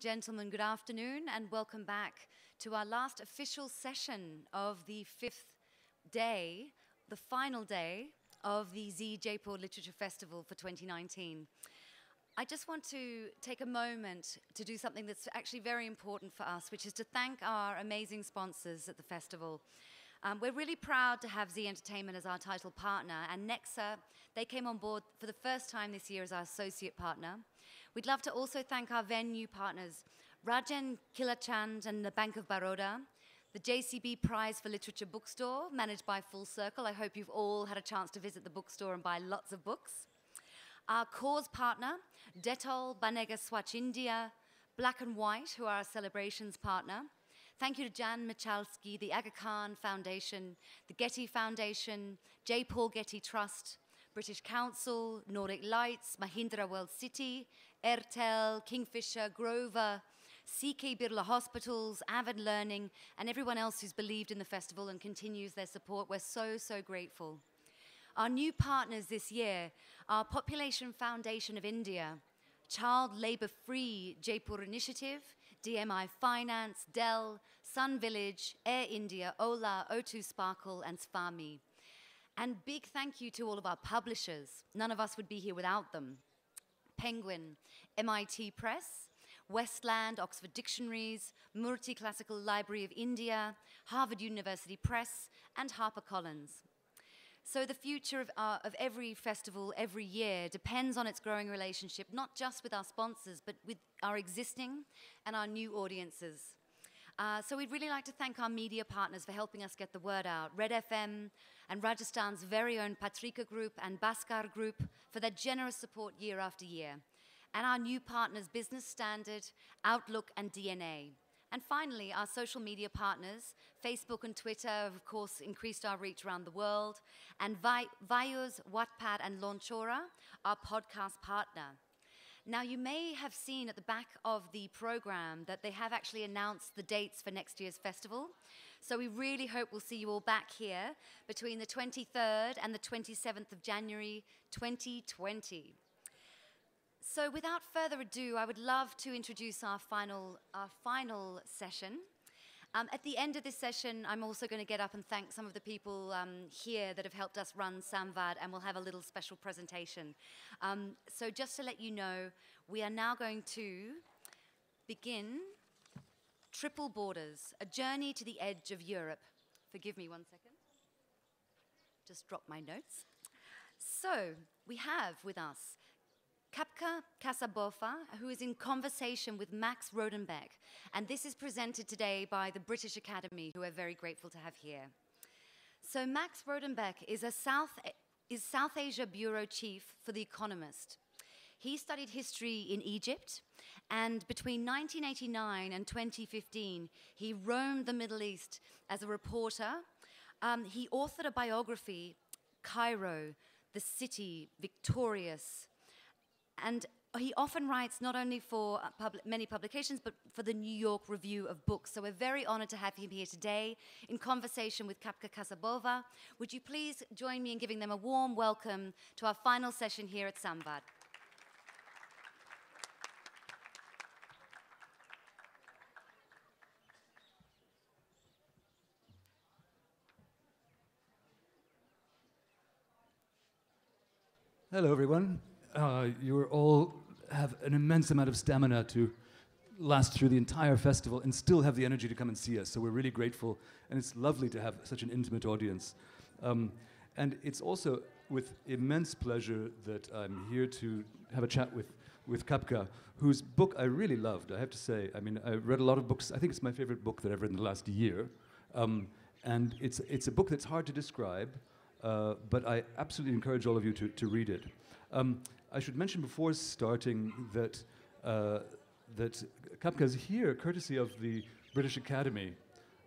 Gentlemen, good afternoon and welcome back to our last official session of the fifth day, the final day of the Zee Jaipur Literature Festival for 2019. I just want to take a moment to do something that's actually very important for us, which is to thank our amazing sponsors at the festival. Um, we're really proud to have Zee Entertainment as our title partner, and Nexa, they came on board for the first time this year as our associate partner. We'd love to also thank our venue partners, Rajan Kilachand and the Bank of Baroda, the JCB Prize for Literature bookstore, managed by Full Circle. I hope you've all had a chance to visit the bookstore and buy lots of books. Our cause partner, Dettol Banega Swasth India, Black and White, who are our celebrations partner. Thank you to Jan Michalski, the Aga Khan Foundation, the Getty Foundation, J. Paul Getty Trust, British Council, Nordic Lights, Mahindra World City, Airtel, Kingfisher, Grover, CK Birla Hospitals, Avid Learning, and everyone else who's believed in the festival and continues their support. We're so, so grateful. Our new partners this year are Population Foundation of India, Child Labour Free Jaipur Initiative, DMI Finance, Dell, Sun Village, Air India, Ola, O2 Sparkle, and Svami. And big thank you to all of our publishers. None of us would be here without them. Penguin, MIT Press, Westland, Oxford Dictionaries, Murty Classical Library of India, Harvard University Press, and HarperCollins. So the future of, uh, of every festival every year depends on its growing relationship, not just with our sponsors, but with our existing and our new audiences. Uh, so we'd really like to thank our media partners for helping us get the word out. Red FM and Rajasthan's very own Patrika Group and Bhaskar Group for their generous support year after year and our new partners, Business Standard, Outlook, and DNA. And finally, our social media partners, Facebook and Twitter, have, of course, increased our reach around the world, and Vi- Vyus, Wattpad, and Launchora, our podcast partner. Now, you may have seen at the back of the program that they have actually announced the dates for next year's festival. So we really hope we'll see you all back here between the 23rd and the 27th of January 2020. So without further ado, I would love to introduce our final, our final session. Um, at the end of this session, I'm also going to get up and thank some of the people um, here that have helped us run Samvad, and we'll have a little special presentation. Um, so just to let you know, we are now going to begin Triple Borders, a journey to the edge of Europe. Forgive me one second. Just drop my notes. So we have with us Kapka Kassabova, who is in conversation with Max Rodenbeck, and this is presented today by the British Academy, who we're very grateful to have here. So Max Rodenbeck is a South, is South Asia Bureau Chief for The Economist. He studied history in Egypt, and between 1989 and 2015, he roamed the Middle East as a reporter. Um, he authored a biography, Cairo, the city, victorious, and he often writes not only for uh, many publications, but for the New York Review of Books. So we're very honored to have him here today in conversation with Kapka Kassabova. Would you please join me in giving them a warm welcome to our final session here at Samvad? Hello, everyone uh, you all have an immense amount of stamina to last through the entire festival and still have the energy to come and see us. So we're really grateful, and it's lovely to have such an intimate audience. Um, and it's also with immense pleasure that I'm here to have a chat with, with Kapka, whose book I really loved, I have to say. I mean, I read a lot of books. I think it's my favorite book that I've read in the last year. Um, and it's, it's a book that's hard to describe, uh, but I absolutely encourage all of you to, to read it. Um, I should mention before starting that uh, that Kapka is here courtesy of the British Academy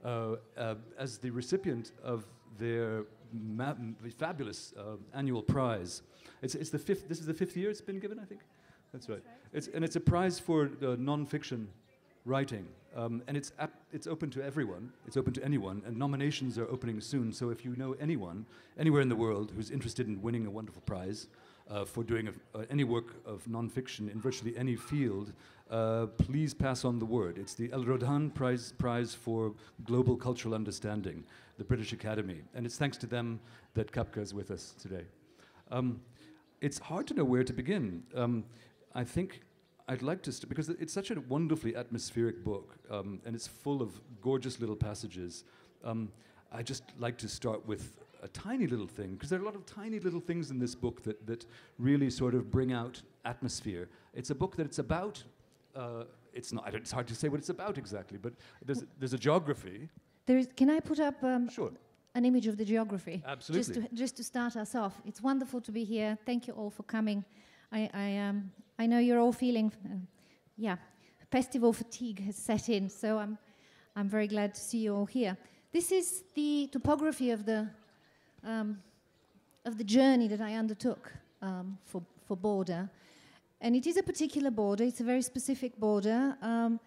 uh, uh, as the recipient of their fabulous uh, annual prize. It's, it's the fifth. This is the fifth year it's been given, I think. That's right. It's, and it's a prize for non-fiction writing, um, and it's it's open to everyone. It's open to anyone, and nominations are opening soon. So if you know anyone anywhere in the world who's interested in winning a wonderful prize, uh, for doing a, uh, any work of nonfiction in virtually any field, uh, please pass on the word. It's the Al-Rodhan Prize, Prize for Global Cultural Understanding, the British Academy. And it's thanks to them that Kapka is with us today. Um, it's hard to know where to begin. Um, I think I'd like to, st- because it's such a wonderfully atmospheric book, um, and it's full of gorgeous little passages. Um, I just like to start with a tiny little thing, because there are a lot of tiny little things in this book that, that really sort of bring out atmosphere. It's a book that it's about, uh, it's not, it's hard to say what it's about exactly, but there's, there's a geography. There is, can I put up um, Sure. an image of the geography? Absolutely. Just to, just to start us off. It's wonderful to be here. Thank you all for coming. I, I, um, I know you're all feeling, uh, yeah, festival fatigue has set in, so I'm, I'm very glad to see you all here. This is the topography of the, um, of the journey that I undertook um, for, for border. And it is a particular border, it's a very specific border. Um,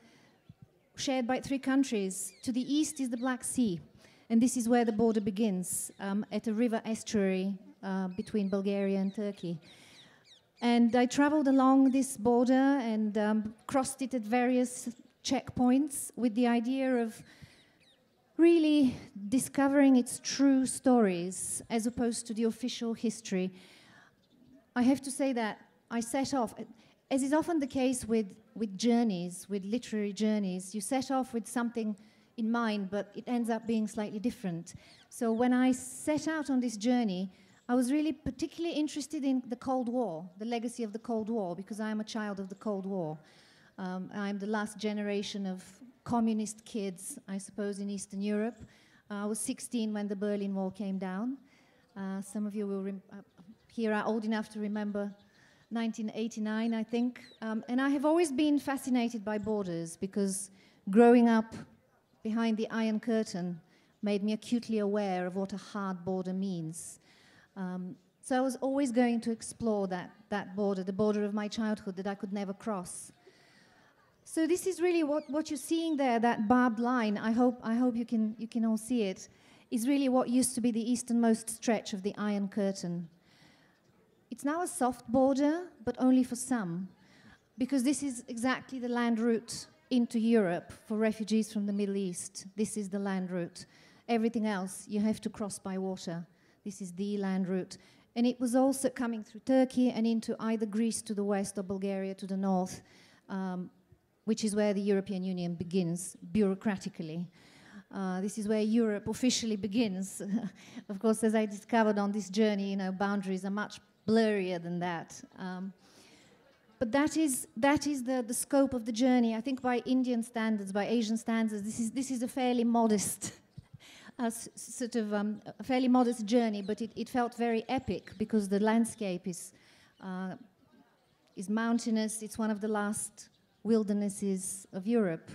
shared by three countries. To the east is the Black Sea, and this is where the border begins, um, at a river estuary uh, between Bulgaria and Turkey. And I traveled along this border and um, crossed it at various checkpoints with the idea of really discovering its true stories as opposed to the official history. I have to say that I set off, as is often the case with, with journeys, with literary journeys, you set off with something in mind, but it ends up being slightly different. So when I set out on this journey, I was really particularly interested in the Cold War, the legacy of the Cold War, because I am a child of the Cold War. Um, I'm the last generation of communist kids, I suppose, in Eastern Europe. Uh, I was 16 when the Berlin Wall came down. Uh, some of you will uh, here are old enough to remember 1989, I think. Um, and I have always been fascinated by borders because growing up behind the Iron Curtain made me acutely aware of what a hard border means. Um, so I was always going to explore that, that border, the border of my childhood that I could never cross. So this is really what, what you're seeing there, that barbed line. I hope, I hope you, can, you can all see it. Is really what used to be the easternmost stretch of the Iron Curtain. It's now a soft border, but only for some, because this is exactly the land route into Europe for refugees from the Middle East. This is the land route. Everything else you have to cross by water. This is the land route. And it was also coming through Turkey and into either Greece to the west or Bulgaria to the north, um, which is where the European Union begins bureaucratically. Uh, this is where Europe officially begins. of course, as I discovered on this journey, you know, boundaries are much blurrier than that. Um, but that is, that is the, the scope of the journey. I think by Indian standards, by Asian standards, this is, this is a fairly modest, uh, sort of um, a fairly modest journey, but it, it felt very epic because the landscape is, uh, is mountainous. It's one of the last wildernesses of Europe,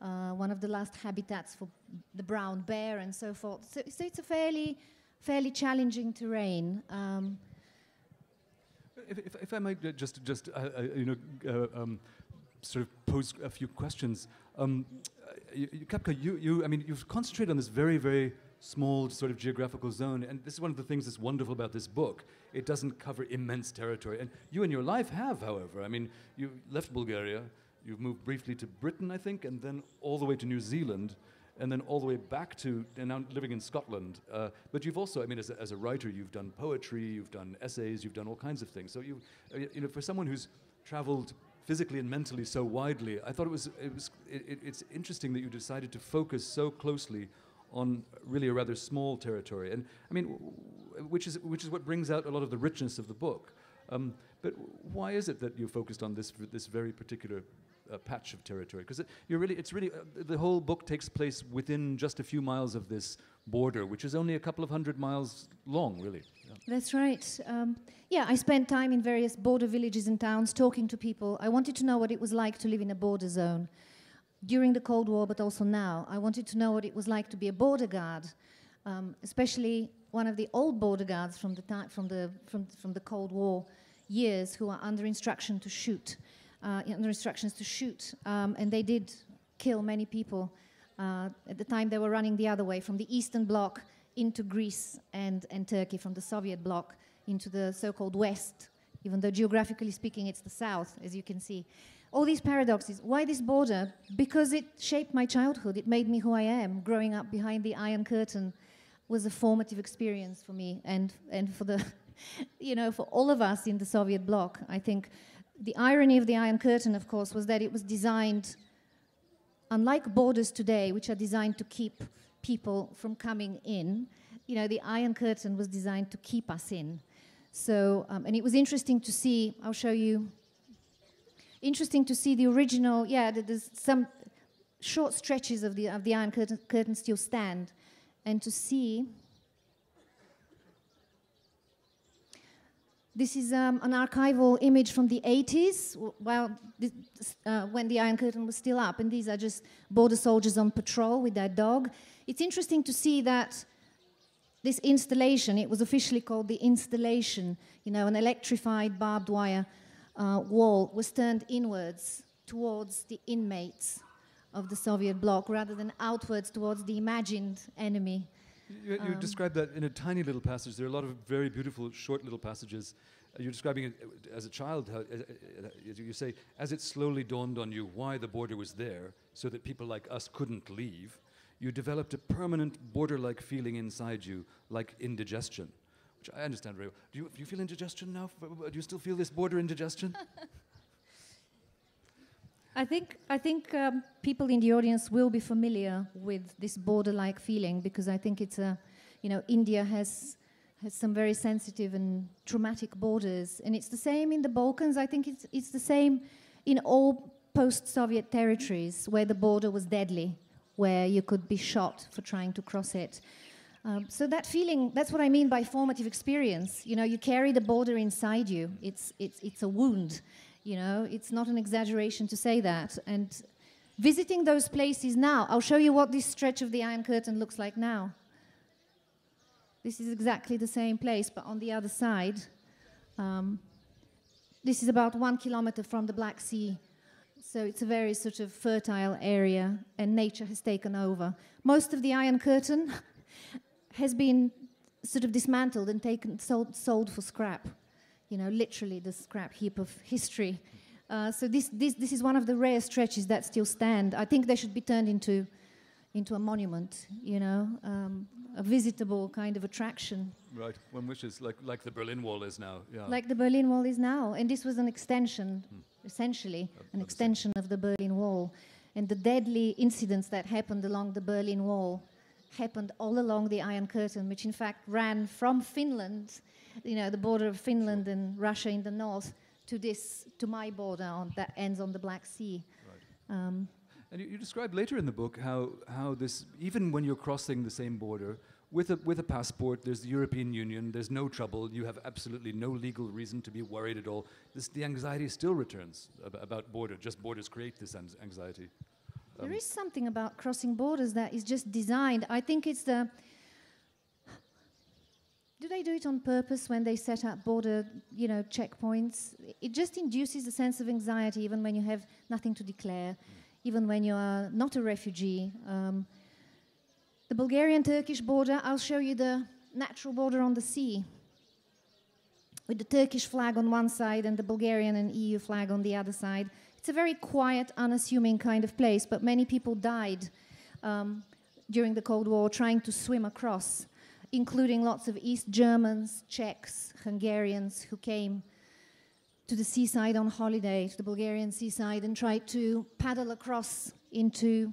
uh, one of the last habitats for the brown bear and so forth. So, so it's a fairly, fairly challenging terrain. Um, if, if, if, I might uh, just, just uh, uh, you know, uh, um, sort of pose a few questions. Um, you, Kapka, you, you, I mean, you've concentrated on this very, very small sort of geographical zone, and this is one of the things that's wonderful about this book. It doesn't cover immense territory, and you and your life have, however. I mean, you left Bulgaria, you've moved briefly to Britain, I think, and then all the way to New Zealand, and then all the way back to, and now living in Scotland. Uh, but you've also, I mean, as a, as a, writer, you've done poetry, you've done essays, you've done all kinds of things. So you, uh, you know, for someone who's traveled physically and mentally so widely, I thought it was, it was it, it's interesting that you decided to focus so closely on really a rather small territory. And I mean, which is, which is what brings out a lot of the richness of the book. Um, but why is it that you focused on this, this very particular uh, patch of territory. Because you're really it's really uh, the whole book takes place within just a few miles of this border which is only a couple of hundred miles long really. Yeah. that's right. Um, yeah i spent time in various border villages and towns talking to people. I wanted to know what it was like to live in a border zone during the cold war but also now. I wanted to know what it was like to be a border guard um, especially one of the old border guards from the, from, the, from, from the cold war years who are under instruction to shoot uh, under instructions to shoot, um, and they did kill many people. Uh, at the time, they were running the other way from the Eastern Bloc into Greece and, and Turkey, from the Soviet bloc into the so called West, even though geographically speaking it's the south, as you can see. All these paradoxes. Why this border? Because it shaped my childhood. It made me who I am. Growing up behind the Iron Curtain was a formative experience for me and, and for the, you know, for all of us in the Soviet bloc. I think the irony of the Iron Curtain, of course, was that it was designed, unlike borders today, which are designed to keep people from coming in, you know, the Iron Curtain was designed to keep us in. So, um, and it was interesting to see, I'll show you, interesting to see the original, yeah, there's some short stretches of the, of the Iron Curtain, curtain still stand, and to see, This is um, an archival image from the 80s, well, uh, when the Iron Curtain was still up, and these are just border soldiers on patrol with their dog. It's interesting to see that this installation, it was officially called the installation, you know, an electrified barbed wire uh, wall was turned inwards towards the inmates of the Soviet bloc rather than outwards towards the imagined enemy. You, you um, described that in a tiny little passage. There are a lot of very beautiful short little passages. Uh, you're describing it uh, as a child. How, uh, you say, as it slowly dawned on you why the border was there, so that people like us couldn't leave you developed a permanent border-like feeling inside you, like indigestion, which I understand very well. Do you, do you feel indigestion now? Do you still feel this border indigestion? I think I think um, people in the audience will be familiar with this border-like feeling because I think it's a, you know, India has has some very sensitive and traumatic borders, and it's the same in the Balkans. I think it's it's the same in all post-Soviet territories where the border was deadly where you could be shot for trying to cross it. Um, so that feeling, that's what I mean by formative experience. You know, you carry the border inside you. It's, it's, it's a wound, you know. It's not an exaggeration to say that. And visiting those places now, I'll show you what this stretch of the Iron Curtain looks like now. This is exactly the same place, but on the other side. Um, this is about one kilometer from the Black Sea so it's a very sort of fertile area, and nature has taken over. Most of the Iron Curtain has been sort of dismantled and taken sold, sold for scrap. You know, literally the scrap heap of history. Uh, so this, this, this is one of the rare stretches that still stand. I think they should be turned into, into a monument, you know, um, a visitable kind of attraction. Right, one wishes, like, like the Berlin Wall is now. Yeah. Like the Berlin Wall is now. And this was an extension. Hmm essentially an extension of the Berlin Wall. And the deadly incidents that happened along the Berlin Wall happened all along the Iron Curtain, which in fact ran from Finland, you know, the border of Finland and Russia in the north, to this, to my border on, that ends on the Black Sea. Right. Um, and you, you describe later in the book how, how this, even when you're crossing the same border, with a, with a passport, there's the European Union, there's no trouble, you have absolutely no legal reason to be worried at all. This, the anxiety still returns ab about border, just borders create this anxiety. Um, there is something about crossing borders that is just designed. I think it's the. Do they do it on purpose when they set up border, you know, checkpoints? It just induces a sense of anxiety, even when you have nothing to declare, even when you are not a refugee. Um, the Bulgarian-Turkish border, I'll show you the natural border on the sea with the Turkish flag on one side and the Bulgarian and EU flag on the other side. It's a very quiet, unassuming kind of place, but many people died um, during the Cold War trying to swim across, including lots of East Germans, Czechs, Hungarians who came to the seaside on holiday, to the Bulgarian seaside, and tried to paddle across into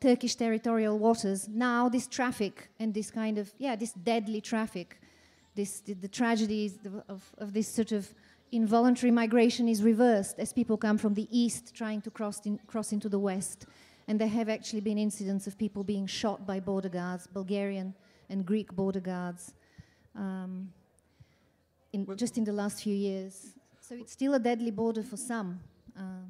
Turkish territorial waters. Now this traffic and this kind of, yeah, this deadly traffic, this, the, the tragedies of, of this sort of involuntary migration is reversed as people come from the east trying to cross, in, cross into the west. And there have actually been incidents of people being shot by border guards, Bulgarian and Greek border guards, um, in, just in the last few years. So it's still a deadly border for some. Uh,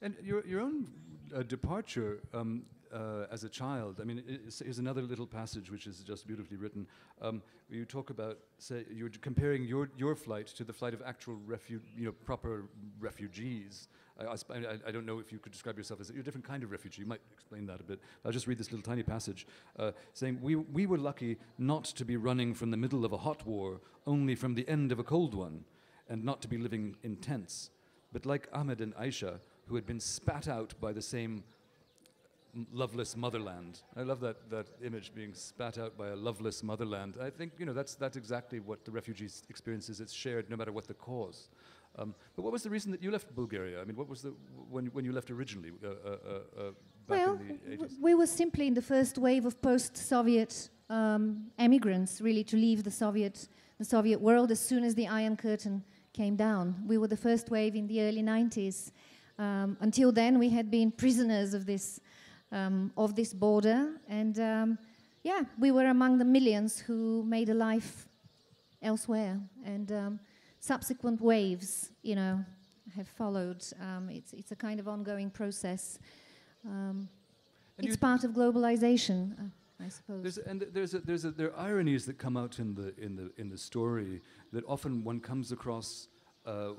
and your, your own uh, departure um, uh, as a child. I mean, here's another little passage which is just beautifully written. Um, you talk about, say, you're comparing your, your flight to the flight of actual refu- you know, proper refugees. I, I, don't know if you could describe yourself as a, you're a different kind of refugee. You might explain that a bit. I'll just read this little tiny passage uh, saying, we, we were lucky not to be running from the middle of a hot war, only from the end of a cold one and not to be living in tents, but like Ahmed and Aisha, who had been spat out by the same loveless motherland. I love that, that image being spat out by a loveless motherland. I think you know that's that's exactly what the refugees' experience is. It's shared no matter what the cause. Um, but what was the reason that you left Bulgaria? I mean, what was the when when you left originally? Uh, uh, uh, back well, in the 80s? we were simply in the first wave of post-Soviet um, emigrants, really, to leave the Soviet, the Soviet world as soon as the Iron Curtain came down. We were the first wave in the early 90s. Um, until then, we had been prisoners of this, um, of this border, and um, yeah, we were among the millions who made a life elsewhere. And um, subsequent waves, you know, have followed. Um, it's, it's a kind of ongoing process. Um, it's part of globalization, uh, I suppose. There's, and there's a, there's a, there are ironies that come out in the, in the, in the story that often one comes across uh,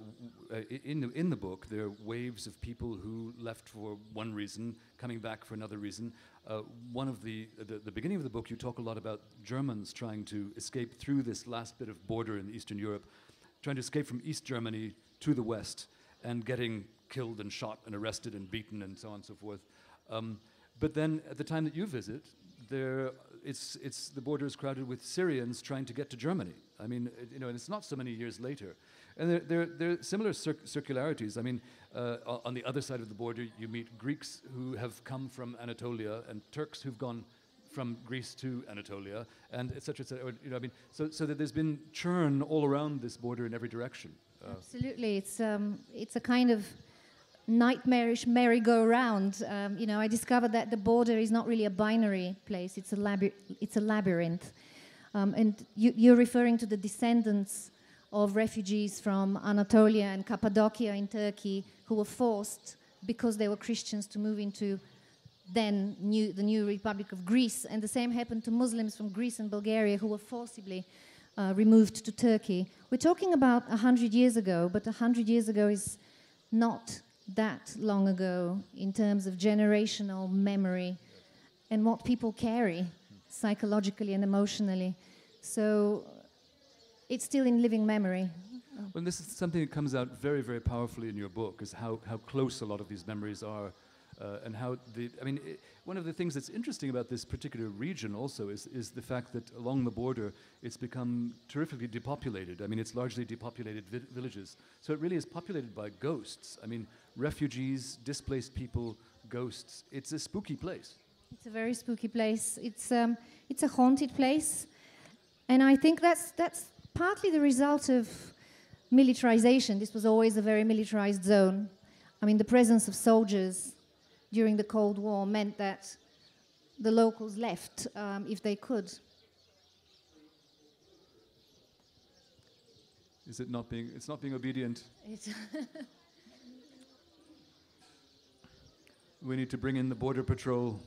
uh, in, the, in the book. There are waves of people who left for one reason, coming back for another reason. Uh, one of the, the, the beginning of the book, you talk a lot about Germans trying to escape through this last bit of border in Eastern Europe, trying to escape from East Germany to the West and getting killed and shot and arrested and beaten and so on and so forth. Um, but then at the time that you visit, there, it's, it's, the border is crowded with Syrians trying to get to Germany. I mean, it- you know, and it's not so many years later. And there, there, there are similar circ- circularities. I mean, uh, on the other side of the border, you meet Greeks who have come from Anatolia and Turks who've gone from Greece to Anatolia, and et cetera, et cetera. You know, I mean, so, so that there's been churn all around this border in every direction. Uh, Absolutely, it's um, it's a kind of nightmarish merry-go-round. Um, you know, I discovered that the border is not really a binary place; it's a laby- it's a labyrinth. Um, and you, you're referring to the descendants of refugees from Anatolia and Cappadocia in Turkey who were forced because they were Christians to move into then new, the new Republic of Greece. And the same happened to Muslims from Greece and Bulgaria who were forcibly uh, removed to Turkey. We're talking about 100 years ago, but 100 years ago is not that long ago in terms of generational memory and what people carry psychologically and emotionally. So it's still in living memory. Well, this is something that comes out very, very powerfully in your book, is how, how close a lot of these memories are, uh, and how the. I mean, i one of the things that's interesting about this particular region also is, is the fact that along the border, it's become terrifically depopulated. I mean, it's largely depopulated vi- villages, so it really is populated by ghosts. I mean, refugees, displaced people, ghosts. It's a spooky place. It's a very spooky place. It's um, it's a haunted place, and I think that's that's partly the result of militarization. This was always a very militarized zone. I mean, the presence of soldiers during the Cold War meant that the locals left um, if they could. Is it not being? It's not being obedient. It's We need to bring in the border patrol.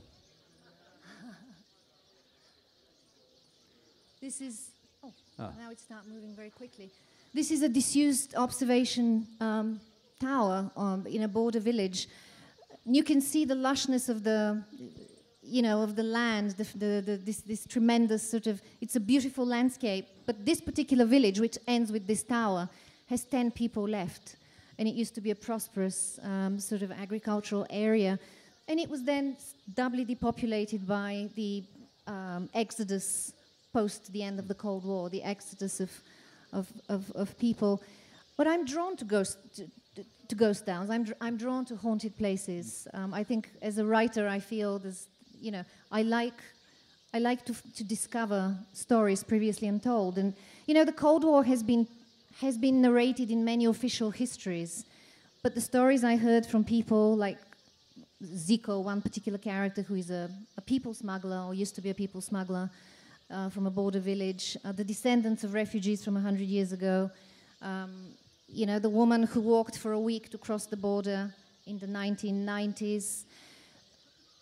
This is. Oh, Ah. now it starts moving very quickly. This is a disused observation um, tower um, in a border village. You can see the lushness of the, you know, of the land. The, the, the, this, this tremendous sort of. It's a beautiful landscape. But this particular village, which ends with this tower, has ten people left, and it used to be a prosperous um, sort of agricultural area, and it was then doubly depopulated by the um, exodus post the end of the Cold War, the exodus of, of, of, of people. But I'm drawn to ghost, to, to, ghost towns. I'm, dr- I'm drawn to haunted places. Um, I think as a writer, I feel there's, you know, I like, I like to, f- to discover stories previously untold. And, you know, the Cold War has been, has been narrated in many official histories. But the stories I heard from people like Zico, one particular character who is a, a people smuggler or used to be a people smuggler uh, from a border village, uh, the descendants of refugees from 100 years ago, um, you know, the woman who walked for a week to cross the border in the 1990s.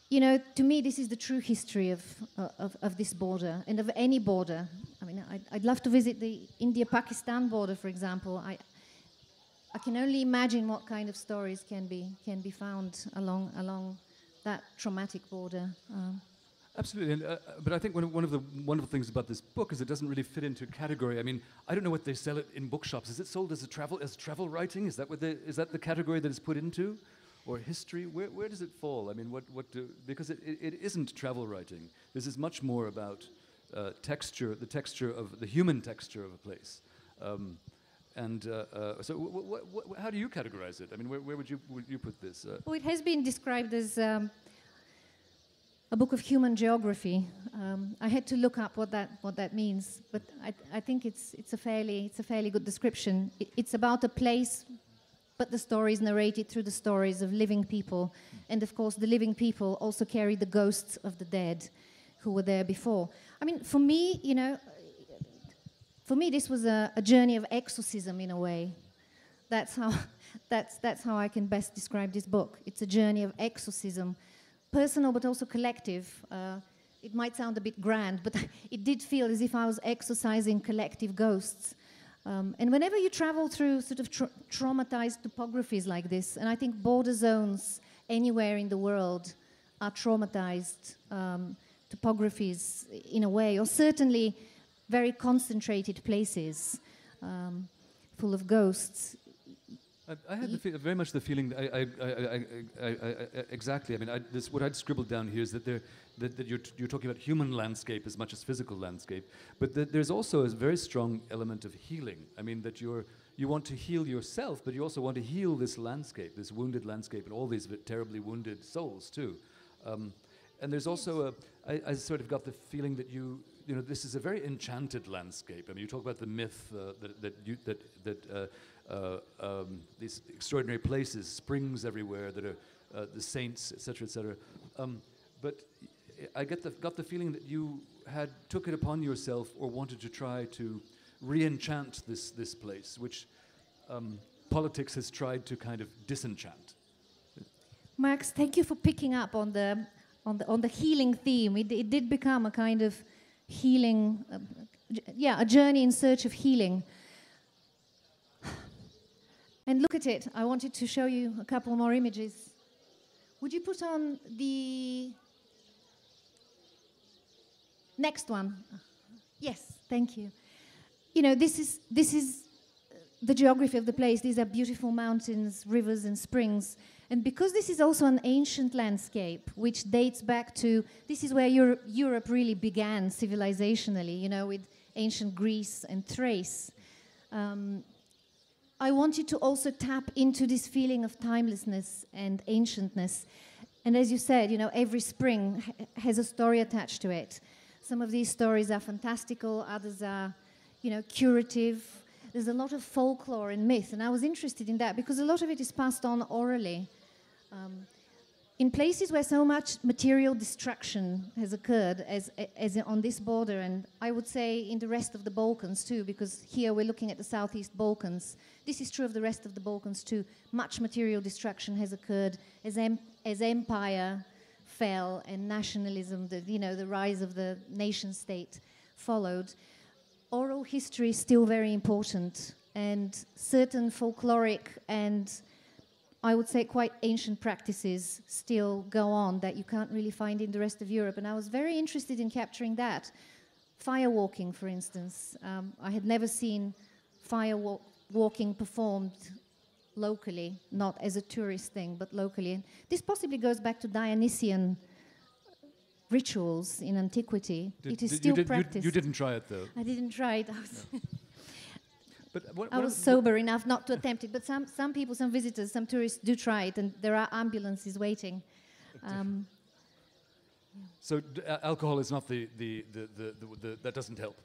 You know, to me, this is the true history of, uh, of, of this border and of any border. I mean, I'd, I'd love to visit the India Pakistan border, for example. I, I can only imagine what kind of stories can be can be found along along that traumatic border. Um, Absolutely, and, uh, but I think one of, one of the wonderful things about this book is it doesn't really fit into a category. I mean, I don't know what they sell it in bookshops. Is it sold as a travel as travel writing? Is that what is that the category that it's put into, or history? Where, where does it fall? I mean, what what do, because it, it, it isn't travel writing. This is much more about uh, texture, the texture of the human texture of a place. Um, and uh, uh, so, how do you categorize it? I mean, where, where would you would you put this? Uh, Well, it has been described as um, a book of human geography. Um, I had to look up what that what that means, but I, I think it's it's a fairly it's a fairly good description. I- it's about a place, but the story is narrated through the stories of living people, and of course, the living people also carry the ghosts of the dead, who were there before. I mean, for me, you know, for me, this was a, a journey of exorcism in a way. That's how, that's, that's how I can best describe this book. It's a journey of exorcism, personal but also collective. Uh, it might sound a bit grand, but it did feel as if I was exorcising collective ghosts. Um, and whenever you travel through sort of tra- traumatized topographies like this, and I think border zones anywhere in the world are traumatized um, topographies in a way, or certainly very concentrated places um, full of ghosts. I, I had the very much the feeling that I, I, I, I, I, I, I, exactly. I mean, I, this, what I'd scribbled down here is that, there, that, that you're, t- you're talking about human landscape as much as physical landscape, but that there's also a very strong element of healing. I mean, that you're, you want to heal yourself, but you also want to heal this landscape, this wounded landscape, and all these terribly wounded souls too. Um, and there's also a, I, I sort of got the feeling that you, you know, this is a very enchanted landscape. I mean, you talk about the myth uh, that, that, you, that, that uh, uh, um, these extraordinary places, springs everywhere that are uh, the saints, etc., etc. Um, but I get the, got the feeling that you had took it upon yourself or wanted to try to re-enchant this, this place, which um, politics has tried to kind of disenchant. Max, thank you for picking up on the on the on the healing theme. It, it did become a kind of healing, uh, yeah, a journey in search of healing. And look at it. I wanted to show you a couple more images. Would you put on the next one? Yes, thank you. You know, this is this is the geography of the place. These are beautiful mountains, rivers, and springs. And because this is also an ancient landscape, which dates back to this is where Europe, Europe really began civilizationally, you know, with ancient Greece and Thrace. Um, I wanted to also tap into this feeling of timelessness and ancientness. And as you said, you know, every spring has a story attached to it. Some of these stories are fantastical, others are, you know, curative. There's a lot of folklore and myth, and I was interested in that because a lot of it is passed on orally. Um, in places where so much material destruction has occurred, as, as on this border, and I would say in the rest of the Balkans too, because here we're looking at the southeast Balkans. This is true of the rest of the Balkans too. Much material destruction has occurred as, em- as empire fell and nationalism, the, you know, the rise of the nation state followed. Oral history is still very important, and certain folkloric and I would say quite ancient practices still go on that you can't really find in the rest of Europe. And I was very interested in capturing that. Firewalking, for instance. Um, I had never seen firewalking performed locally, not as a tourist thing, but locally. And this possibly goes back to Dionysian rituals in antiquity. it is did- still you, did, you, practiced. you didn't try it though. I didn't try it. I was, But what, I was sober enough not to attempt it. But some, some people, some visitors, some tourists do try it, and there are ambulances waiting. Um, So d- a- alcohol is not the, the, the, the, the, the that doesn't help.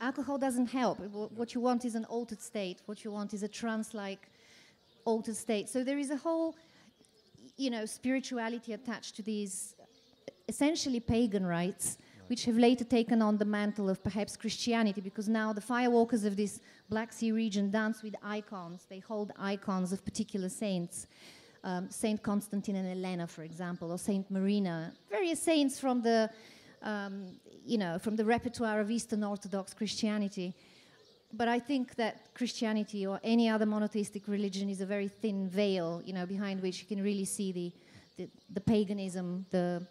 alcohol doesn't help. Wh- What you want is an altered state. What you want is a trance-like altered state. So there is a whole, you know, spirituality attached to these essentially pagan rites, which have later taken on the mantle of perhaps Christianity, because now the firewalkers of this Black Sea region dance with icons. They hold icons of particular saints. Um, Saint Constantine and Elena, for example, or Saint Marina, various saints from the, um, you know, from the repertoire of Eastern Orthodox Christianity. But I think that Christianity or any other monotheistic religion is a very thin veil, you know, behind which you can really see the, the, the paganism, the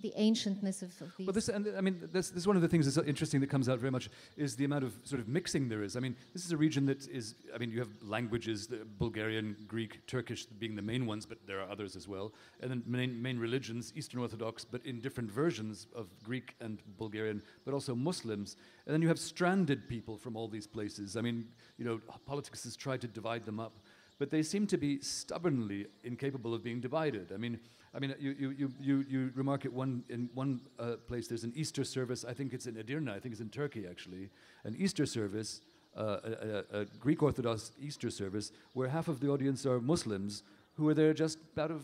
the ancientness of, of these. Well, this, and I mean, this, this is one of the things that's interesting that comes out very much is the amount of sort of mixing there is. I mean, this is a region that is, I mean, you have languages, the Bulgarian, Greek, Turkish being the main ones, but there are others as well. And then main, main religions, Eastern Orthodox, but in different versions of Greek and Bulgarian, but also Muslims. And then you have stranded people from all these places. I mean, you know, politics has tried to divide them up, but they seem to be stubbornly incapable of being divided. I mean, I mean, you, you, you, you, remark at one, in one uh, place there's an Easter service, I think it's in Edirne, I think it's in Turkey actually, an Easter service, uh, a, a, a, Greek Orthodox Easter service, where half of the audience are Muslims who are there just out of,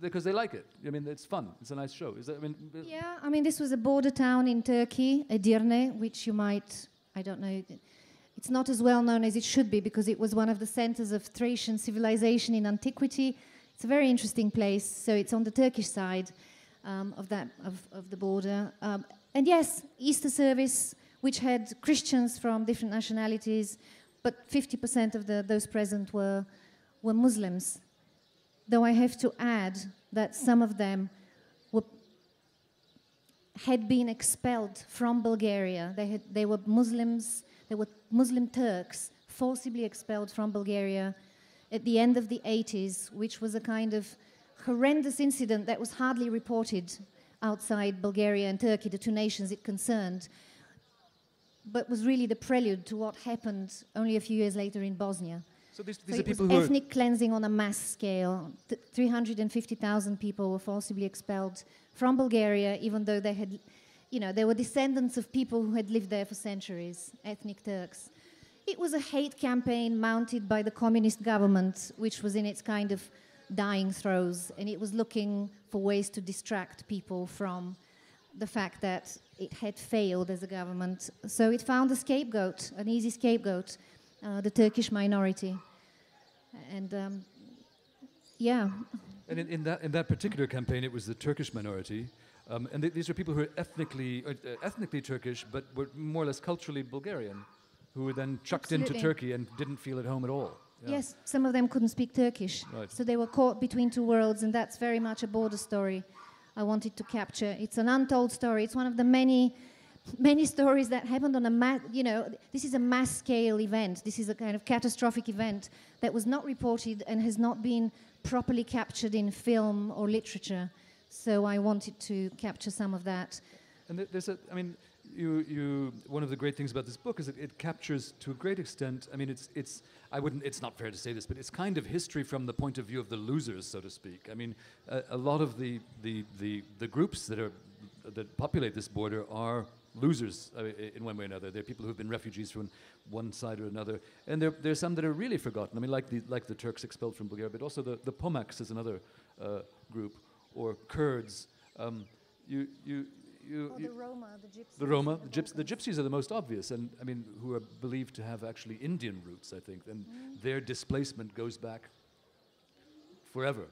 because they like it. I mean, it's fun, it's a nice show. Is that, I mean, yeah, I mean, this was a border town in Turkey, Edirne, which you might, I don't know, it's not as well known as it should be because it was one of the centers of Thracian civilization in antiquity it's a very interesting place. So it's on the Turkish side um, of that of, of the border. Um, and yes, Easter service, which had Christians from different nationalities, but 50% of the, those present were were Muslims. Though I have to add that some of them were had been expelled from Bulgaria. They had they were Muslims. They were Muslim Turks forcibly expelled from Bulgaria at the end of the 80s, which was a kind of horrendous incident that was hardly reported outside Bulgaria and Turkey, the two nations it concerned, but was really the prelude to what happened only a few years later in Bosnia. So these, these so are people who ethnic cleansing on a mass scale. Th 350,000 people were forcibly expelled from Bulgaria, even though they had, you know, they were descendants of people who had lived there for centuries, ethnic Turks. It was a hate campaign mounted by the communist government, which was in its kind of dying throes, and it was looking for ways to distract people from the fact that it had failed as a government. So it found a scapegoat, an easy scapegoat, uh, the Turkish minority. And um, yeah. And in, in, that, in that particular campaign, it was the Turkish minority. Um, and th these are people who are ethnically, uh, ethnically Turkish, but were more or less culturally Bulgarian who were then chucked Absolutely. into Turkey and didn't feel at home at all. Yeah. Yes, some of them couldn't speak Turkish. Right. So they were caught between two worlds, and that's very much a border story I wanted to capture. It's an untold story. It's one of the many, many stories that happened on a mass, you know, this is a mass scale event. This is a kind of catastrophic event that was not reported and has not been properly captured in film or literature. So I wanted to capture some of that. And there's a, I mean, you, you, one of the great things about this book is that it captures to a great extent, I mean, it's, it's, I wouldn't, it's not fair to say this, but it's kind of history from the point of view of the losers, so to speak. I mean, a, a lot of the, the, the, the groups that, are, that populate this border are losers uh, in one way or another. They're people who've been refugees from one side or another. And there, there's some that are really forgotten. I mean, like the, like the Turks expelled from Bulgaria, but also the, the Pomaks is another uh, group, or Kurds. Um, you, you, you, oh, the Roma, the gypsies. The Roma, the, gyps- the gypsies are the most obvious, and I mean, who are believed to have actually Indian roots, I think, and mm. their displacement goes back forever.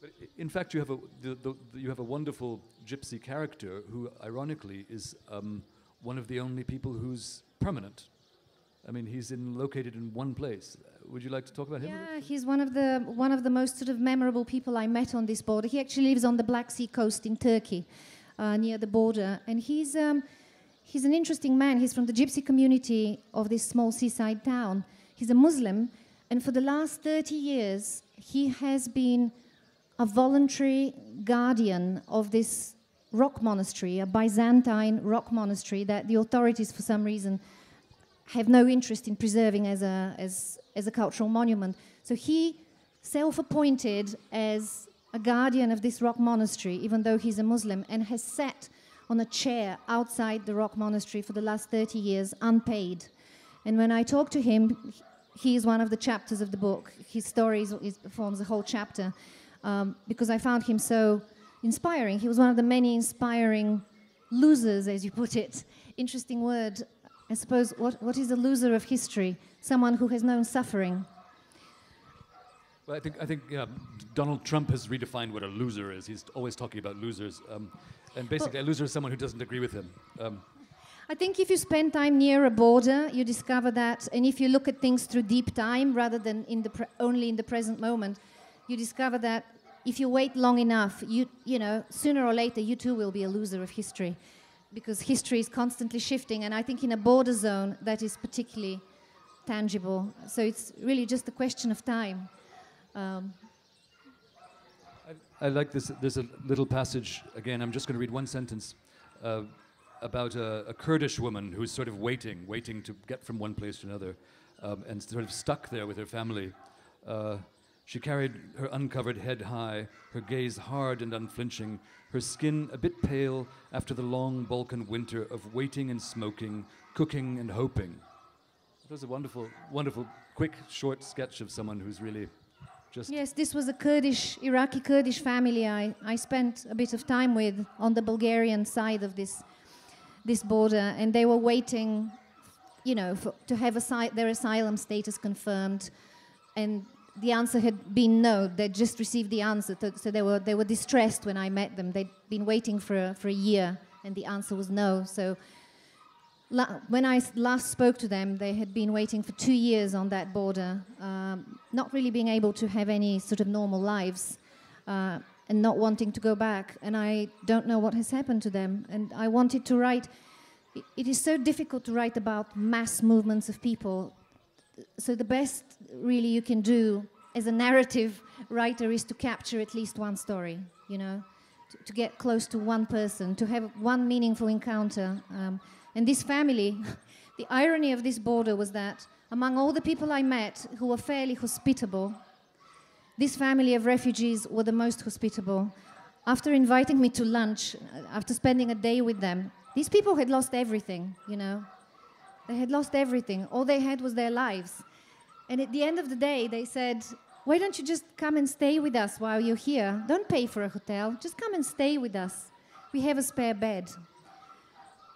But in fact, you have a the, the, you have a wonderful gypsy character who, ironically, is um, one of the only people who's permanent. I mean, he's in, located in one place. Would you like to talk about him? Yeah, he's one of the one of the most sort of memorable people I met on this border. He actually lives on the Black Sea coast in Turkey uh, near the border. And he's, um, he's an interesting man. He's from the gypsy community of this small seaside town. He's a Muslim, and for the last 30 years, he has been a voluntary guardian of this rock monastery, a Byzantine rock monastery that the authorities, for some reason, have no interest in preserving as a, as, as a cultural monument. So he self appointed as a guardian of this rock monastery, even though he's a Muslim, and has sat on a chair outside the rock monastery for the last 30 years unpaid. And when I talk to him, he is one of the chapters of the book. His story is, is, forms a whole chapter um, because I found him so inspiring. He was one of the many inspiring losers, as you put it. Interesting word. I suppose, what, what is a loser of history? Someone who has known suffering. Well, I think, I think yeah, Donald Trump has redefined what a loser is. He's always talking about losers. Um, and basically, well, a loser is someone who doesn't agree with him. Um, I think if you spend time near a border, you discover that, and if you look at things through deep time rather than in the only in the present moment, you discover that if you wait long enough, you, you know, sooner or later, you too will be a loser of history because history is constantly shifting. And I think in a border zone, that is particularly tangible. So it's really just a question of time. Um, I, I, like this. There's a little passage, again, I'm just going to read one sentence. Uh, about a, a, Kurdish woman who's sort of waiting, waiting to get from one place to another, um, and sort of stuck there with her family. Uh, she carried her uncovered head high, her gaze hard and unflinching, her skin a bit pale after the long Balkan winter of waiting and smoking, cooking and hoping. It was a wonderful, wonderful, quick, short sketch of someone who's really just. Yes, this was a Kurdish, Iraqi Kurdish family I, I spent a bit of time with on the Bulgarian side of this, this border, and they were waiting, you know, for, to have their asylum status confirmed. And the answer had been no. They'd just received the answer, so they were they were distressed when I met them. They'd been waiting for a, for a year, and the answer was no. So when I last spoke to them, they had been waiting for two years on that border, um, not really being able to have any sort of normal lives, uh, and not wanting to go back. And I don't know what has happened to them. And I wanted to write. it is so difficult to write about mass movements of people so the best really you can do as a narrative writer is to capture at least one story, you know, to, to get close to one person, to have one meaningful encounter. Um, and this family, the irony of this border was that among all the people I met who were fairly hospitable, this family of refugees were the most hospitable. After inviting me to lunch, uh, after spending a day with them, these people had lost everything, you know. They had lost everything. All they had was their lives. And at the end of the day, they said, Why don't you just come and stay with us while you're here? Don't pay for a hotel. Just come and stay with us. We have a spare bed.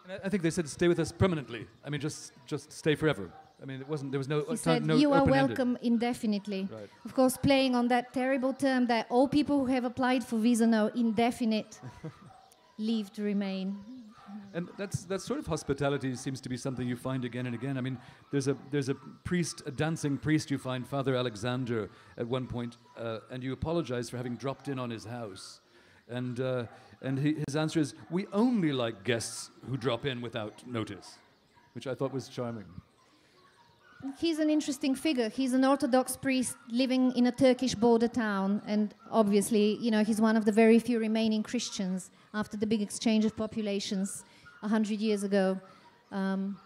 And I think they said stay with us permanently. I mean, just just stay forever. I mean, it wasn't. There was no. He uh, said no you are welcome indefinitely. Right. Of course, playing on that terrible term that all people who have applied for visa know indefinite leave to remain. And that's that sort of hospitality seems to be something you find again and again. I mean, there's a there's a priest, a dancing priest you find, Father Alexander, at one point, uh, and you apologize for having dropped in on his house, and uh, and he, his answer is, "We only like guests who drop in without notice," which I thought was charming. He's an interesting figure. He's an Orthodox priest living in a Turkish border town, and obviously, you know, he's one of the very few remaining Christians after the big exchange of populations a 100 years ago. Um,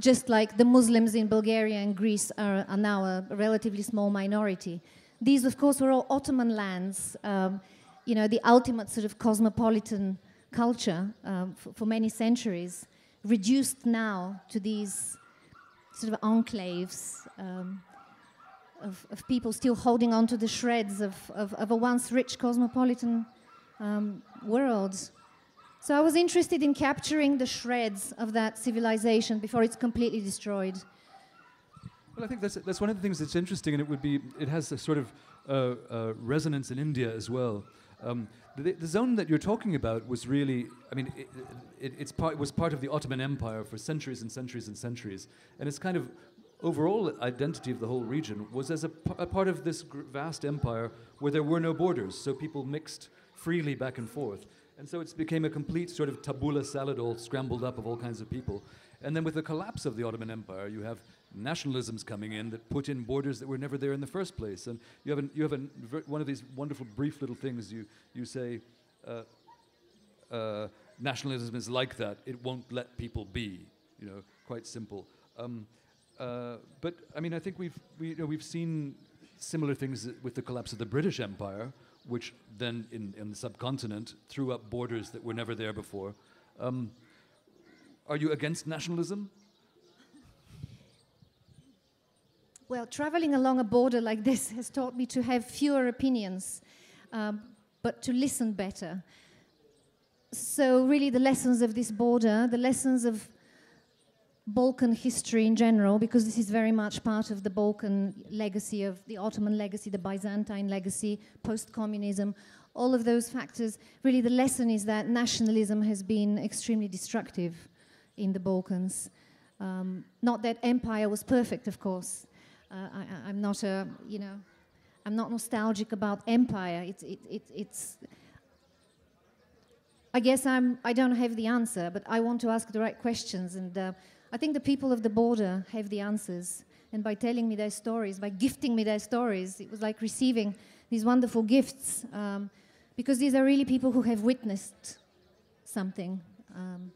just like the Muslims in Bulgaria and Greece are, are, now a relatively small minority. These, of course, were all Ottoman lands, um, you know, the ultimate sort of cosmopolitan culture um, for, many centuries, reduced now to these sort of enclaves um, of, of, people still holding on to the shreds of, of, of a once rich cosmopolitan um, world. So I was interested in capturing the shreds of that civilization before it's completely destroyed. Well, I think that's, that's one of the things that's interesting, and it would be it has a sort of uh, uh, resonance in India as well. Um, the, the, zone that you're talking about was really, I mean, it, it, it's part, was part of the Ottoman Empire for centuries and centuries and centuries, and its kind of overall identity of the whole region was as a, a part of this vast empire where there were no borders, so people mixed freely back and forth. And so it became a complete sort of tabula salad, all scrambled up of all kinds of people. And then with the collapse of the Ottoman Empire, you have nationalisms coming in that put in borders that were never there in the first place. And you have, an, you have an, one of these wonderful, brief little things. You, you say, uh, uh, nationalism is like that. It won't let people be. You know, quite simple. Um, uh, but I mean, I think we've we, you know, we've seen similar things with the collapse of the British Empire, which then in, in the subcontinent threw up borders that were never there before. Um, are you against nationalism? Well, traveling along a border like this has taught me to have fewer opinions, um, but to listen better. So, really, the lessons of this border, the lessons of Balkan history in general, because this is very much part of the Balkan legacy of the Ottoman legacy, the Byzantine legacy, post communism, all of those factors. Really, the lesson is that nationalism has been extremely destructive in the Balkans. Um, not that empire was perfect, of course. Uh, I, am not a, you know, I'm not nostalgic about empire. It's, it, it, it's. I guess I'm. I don't have the answer, but I want to ask the right questions, and uh, I think the people of the border have the answers. And by telling me their stories, by gifting me their stories, it was like receiving these wonderful gifts, um, because these are really people who have witnessed something. Um,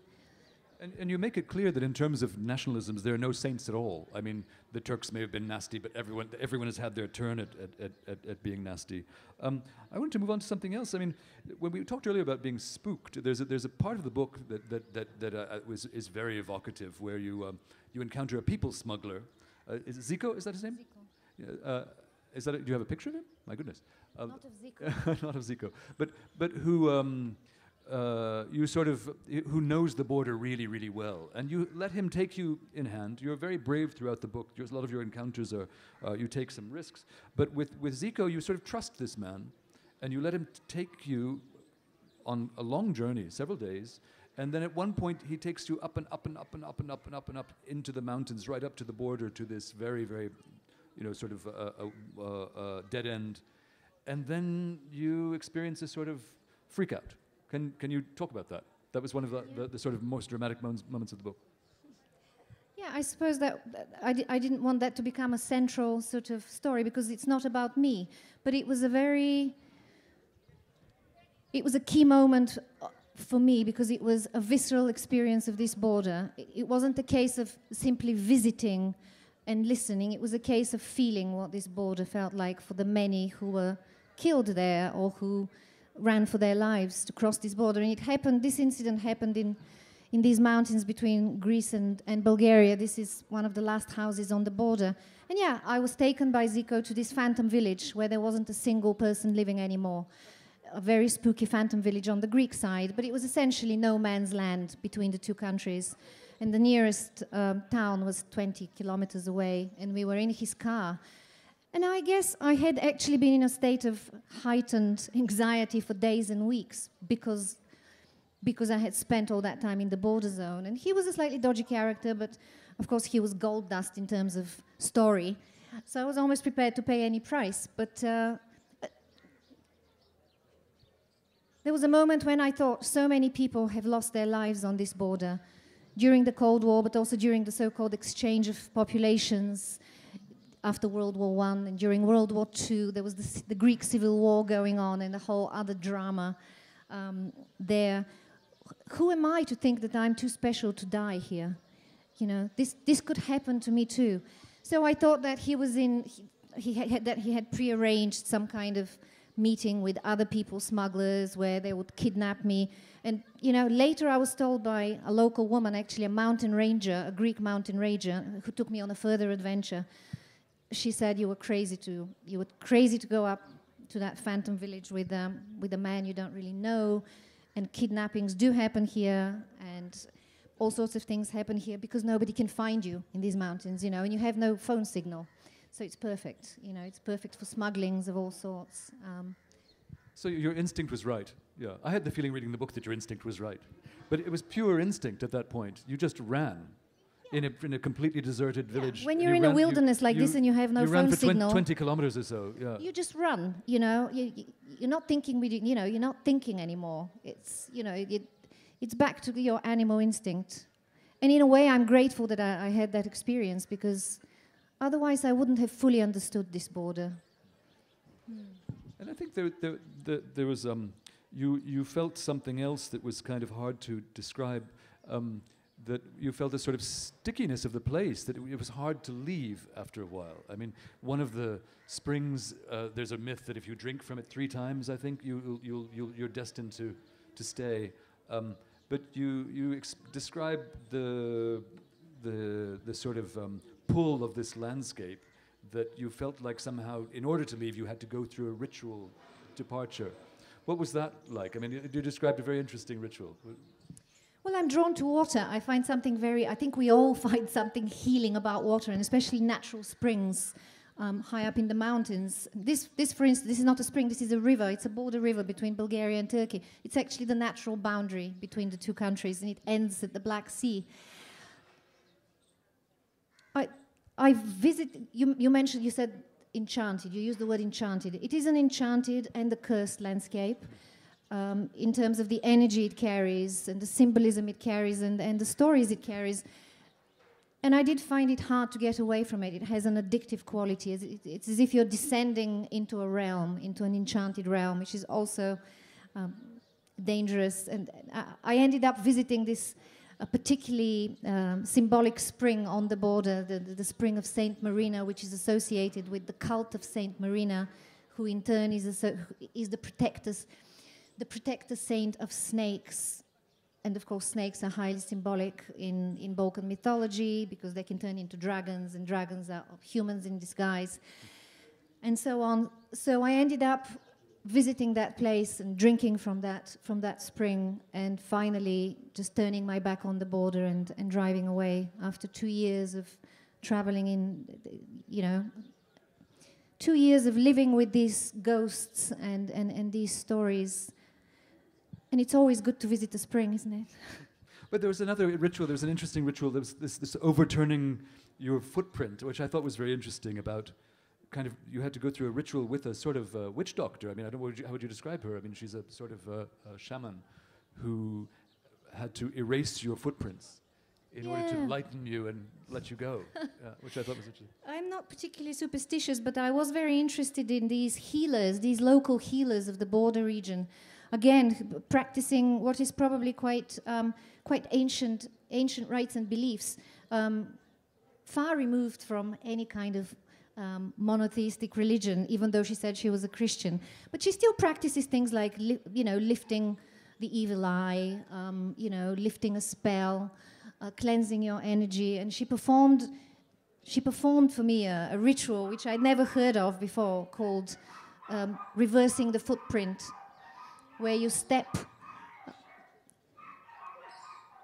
and, and, you make it clear that in terms of nationalisms, there are no saints at all. I mean, the Turks may have been nasty, but everyone, everyone has had their turn at, at, at, at being nasty. Um, I want to move on to something else. I mean, when we talked earlier about being spooked, there's a, there's a part of the book that, that, that, that uh, was, is very evocative, where you, um, you encounter a people smuggler. Uh, is it Zico? Is that his name? Zico. Uh, is that a, do you have a picture of him? My goodness. Um, not of Zico. not of Zico. But, but who... Um, uh, you sort of who knows the border really, really well, and you let him take you in hand. You're very brave throughout the book. a lot of your encounters are uh, you take some risks, but with with Zico, you sort of trust this man, and you let him take you on a long journey, several days, and then at one point he takes you up and up and up and up and up and up and up into the mountains, right up to the border, to this very, very, you know, sort of uh, uh, dead end, and then you experience a sort of freak out can, can you talk about that? That was one of the, the, the sort of most dramatic moments, moments of the book. Yeah, I suppose that, I d- I didn't want that to become a central sort of story because it's not about me, but it was a very, it was a key moment uh, for me because it was a visceral experience of this border. It wasn't a case of simply visiting and listening, it was a case of feeling what this border felt like for the many who were killed there or who ran for their lives to cross this border. And it happened, this incident happened in, in these mountains between Greece and, and Bulgaria. This is one of the last houses on the border. And yeah, I was taken by Zico to this phantom village where there wasn't a single person living anymore. A very spooky phantom village on the Greek side, but it was essentially no man's land between the two countries. And the nearest um, town was 20 kilometers away, and we were in his car. And I guess I had actually been in a state of heightened anxiety for days and weeks because, because I had spent all that time in the border zone. And he was a slightly dodgy character, but of course he was gold dust in terms of story. So I was almost prepared to pay any price. But uh, there was a moment when I thought so many people have lost their lives on this border during the Cold War, but also during the so called exchange of populations after World War One and during World War Two, there was the, the, Greek Civil War going on and a whole other drama um, there. Who am I to think that I'm too special to die here? You know, this this could happen to me too. So I thought that he was in. He, he had that he had prearranged some kind of meeting with other people smugglers where they would kidnap me and you know later i was told by a local woman actually a mountain ranger a greek mountain ranger who took me on a further adventure she said you were crazy to you were crazy to go up to that phantom village with um, with a man you don't really know, and kidnappings do happen here, and all sorts of things happen here because nobody can find you in these mountains, you know, and you have no phone signal, so it's perfect, you know, it's perfect for smugglings of all sorts. Um, so your instinct was right. Yeah, I had the feeling reading the book that your instinct was right, but it was pure instinct at that point. You just ran in a, in a completely deserted village. Yeah. When you're you in a wilderness you, like you, this and you have no you phone for signal, 20 kilometers or so. Yeah. You just run. You know, you, you're not thinking. You know, you're not thinking anymore. It's you know, it, it's back to your animal instinct. And in a way, I'm grateful that I, I had that experience because otherwise, I wouldn't have fully understood this border. And I think there, there, there, there was um, you you felt something else that was kind of hard to describe. Um, that you felt a sort of stickiness of the place, that it, it, was hard to leave after a while. I mean, one of the springs, uh, there's a myth that if you drink from it three times, I think you, you'll, you'll, you're destined to, to stay. Um, but you, you ex- describe the, the, the sort of um, pull of this landscape that you felt like somehow, in order to leave, you had to go through a ritual departure. What was that like? I mean, you, you described a very interesting ritual. Well, I'm drawn to water. I find something very, I think we all find something healing about water, and especially natural springs um, high up in the mountains. This, this, for instance, this is not a spring, this is a river. It's a border river between Bulgaria and Turkey. It's actually the natural boundary between the two countries, and it ends at the Black Sea. I, I visit, you, you mentioned, you said enchanted. You used the word enchanted. It is an enchanted and a cursed landscape um, in terms of the energy it carries and the symbolism it carries and, and the stories it carries. And I did find it hard to get away from it. It has an addictive quality. It's, it's as if you're descending into a realm, into an enchanted realm, which is also um, dangerous. And I, ended up visiting this a particularly um, symbolic spring on the border, the, the, spring of Saint Marina, which is associated with the cult of Saint Marina, who in turn is, is the protectors, the protector saint of snakes and of course, snakes are highly symbolic in, in Balkan mythology because they can turn into dragons, and dragons are humans in disguise, and so on. So I ended up visiting that place and drinking from that from that spring, and finally just turning my back on the border and, and driving away after two years of traveling in, you know, two years of living with these ghosts and, and, and these stories and it's always good to visit the spring, isn't it? But there was another ritual. There was an interesting ritual. There was this, this overturning your footprint, which I thought was very interesting. About kind of you had to go through a ritual with a sort of uh, witch doctor. I mean, I don't. Would you, how would you describe her? I mean, she's a sort of uh, a shaman who had to erase your footprints in yeah. order to lighten you and let you go, which I thought was interesting. I'm not particularly superstitious, but I was very interested in these healers, these local healers of the border region again, practicing what is probably quite, um, quite ancient, ancient rites and beliefs, um, far removed from any kind of um, monotheistic religion, even though she said she was a Christian. But she still practices things like, you know, lifting the evil eye, um, you know, lifting a spell, uh, cleansing your energy. And she performed, she performed for me a, a ritual which I'd never heard of before, called um, reversing the footprint where you step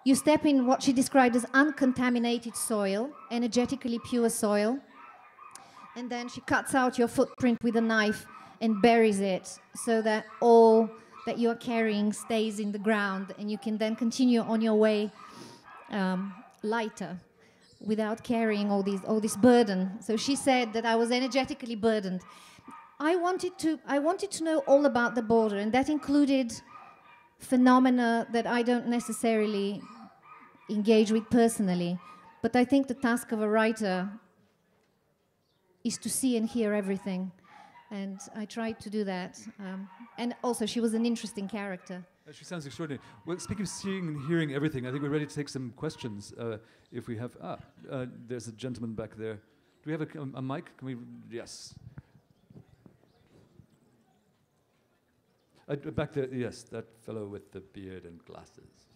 you step in what she described as uncontaminated soil, energetically pure soil, and then she cuts out your footprint with a knife and buries it so that all that you are carrying stays in the ground and you can then continue on your way um, lighter without carrying all these all this burden. So she said that I was energetically burdened. I wanted to I wanted to know all about the border, and that included phenomena that I don't necessarily engage with personally. But I think the task of a writer is to see and hear everything, and I tried to do that. Um, and also, she was an interesting character. She sounds extraordinary. Well, speaking of seeing and hearing everything, I think we're ready to take some questions. Uh, if we have, ah, uh, there's a gentleman back there. Do we have a, a, a mic? Can we? Yes. Uh, back there, yes, that fellow with the beard and glasses.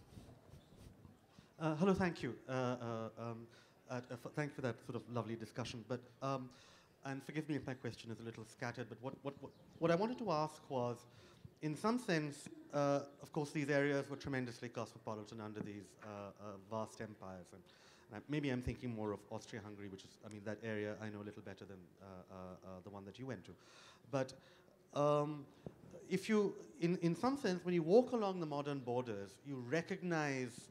Uh, hello, thank you. Uh, uh um, uh, thank you for that sort of lovely discussion. But um, and forgive me if my question is a little scattered. But what what what, what I wanted to ask was, in some sense, of course, these areas were tremendously cosmopolitan under these vast empires. And, maybe I'm thinking more of Austria-Hungary, which is, I mean, that area I know a little better than the one that you went to. But um, if you, in, in some sense, when you walk along the modern borders, you recognize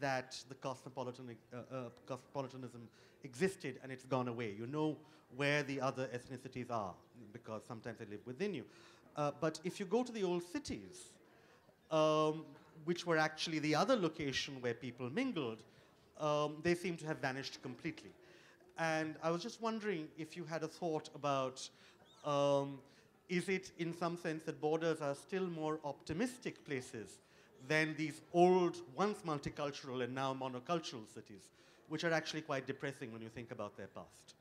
that the cosmopolitan, uh, uh, cosmopolitanism existed and it's gone away. You know where the other ethnicities are because sometimes they live within you. Uh, but if you go to the old cities, um, which were actually the other location where people mingled, um, they seem to have vanished completely. And I was just wondering if you had a thought about um, is it in some sense that borders are still more optimistic places than these old, once multicultural and now monocultural cities, which are actually quite depressing when you think about their past?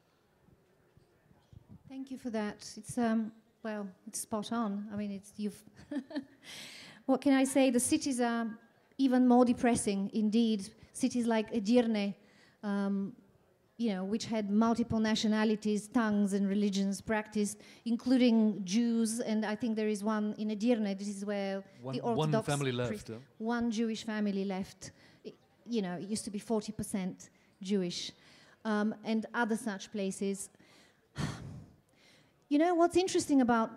Thank you for that. It's um, well, it's spot on. I mean, it's you've. what can I say? The cities are even more depressing. Indeed, cities like Edirne, um, you know, which had multiple nationalities, tongues, and religions practiced, including Jews. And I think there is one in Edirne. This is where one, the Orthodox one family left. One Jewish family left. It, you know, it used to be 40% Jewish, um, and other such places. you know, what's interesting about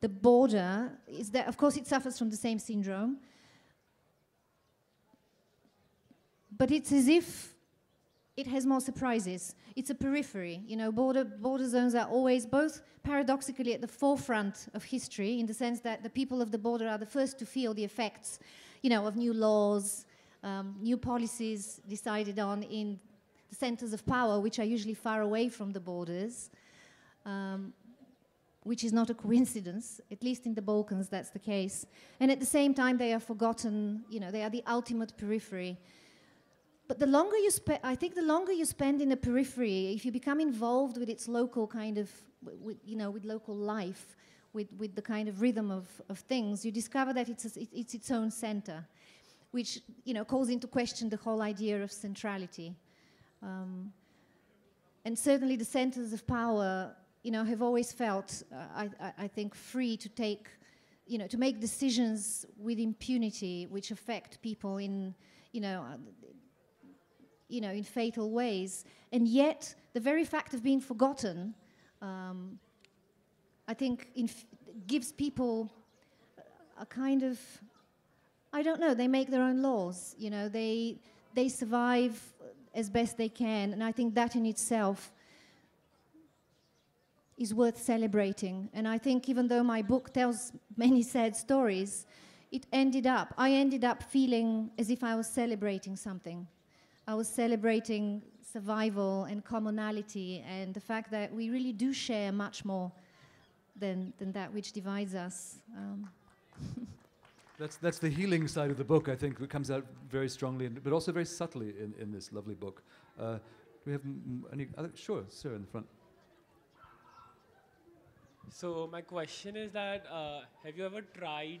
the border is that, of course, it suffers from the same syndrome. But it's as if it has more surprises. It's a periphery. You know, border, border zones are always both paradoxically at the forefront of history in the sense that the people of the border are the first to feel the effects, you know, of new laws, um, new policies decided on in the centers of power, which are usually far away from the borders, um, which is not a coincidence. At least in the Balkans, that's the case. And at the same time, they are forgotten. You know, they are the ultimate periphery. But the longer you spend, I think the longer you spend in the periphery, if you become involved with its local kind of, with, you know, with local life, with, with the kind of rhythm of, of things, you discover that it's, a, it's its own center, which, you know, calls into question the whole idea of centrality. Um, and certainly the centers of power, you know, have always felt, uh, I, I think, free to take, you know, to make decisions with impunity which affect people in, you know, uh, you know, in fatal ways. And yet, the very fact of being forgotten, um, I think, gives people a kind of, I don't know, they make their own laws. You know, they, they survive as best they can. And I think that in itself is worth celebrating. And I think even though my book tells many sad stories, it ended up, I ended up feeling as if I was celebrating something. I was celebrating survival and commonality and the fact that we really do share much more than, than that which divides us. Um. that's, that's the healing side of the book, I think, it comes out very strongly, in, but also very subtly in, in this lovely book. Uh, do we have any other? Sure, sir, in the front. So my question is that uh, have you ever tried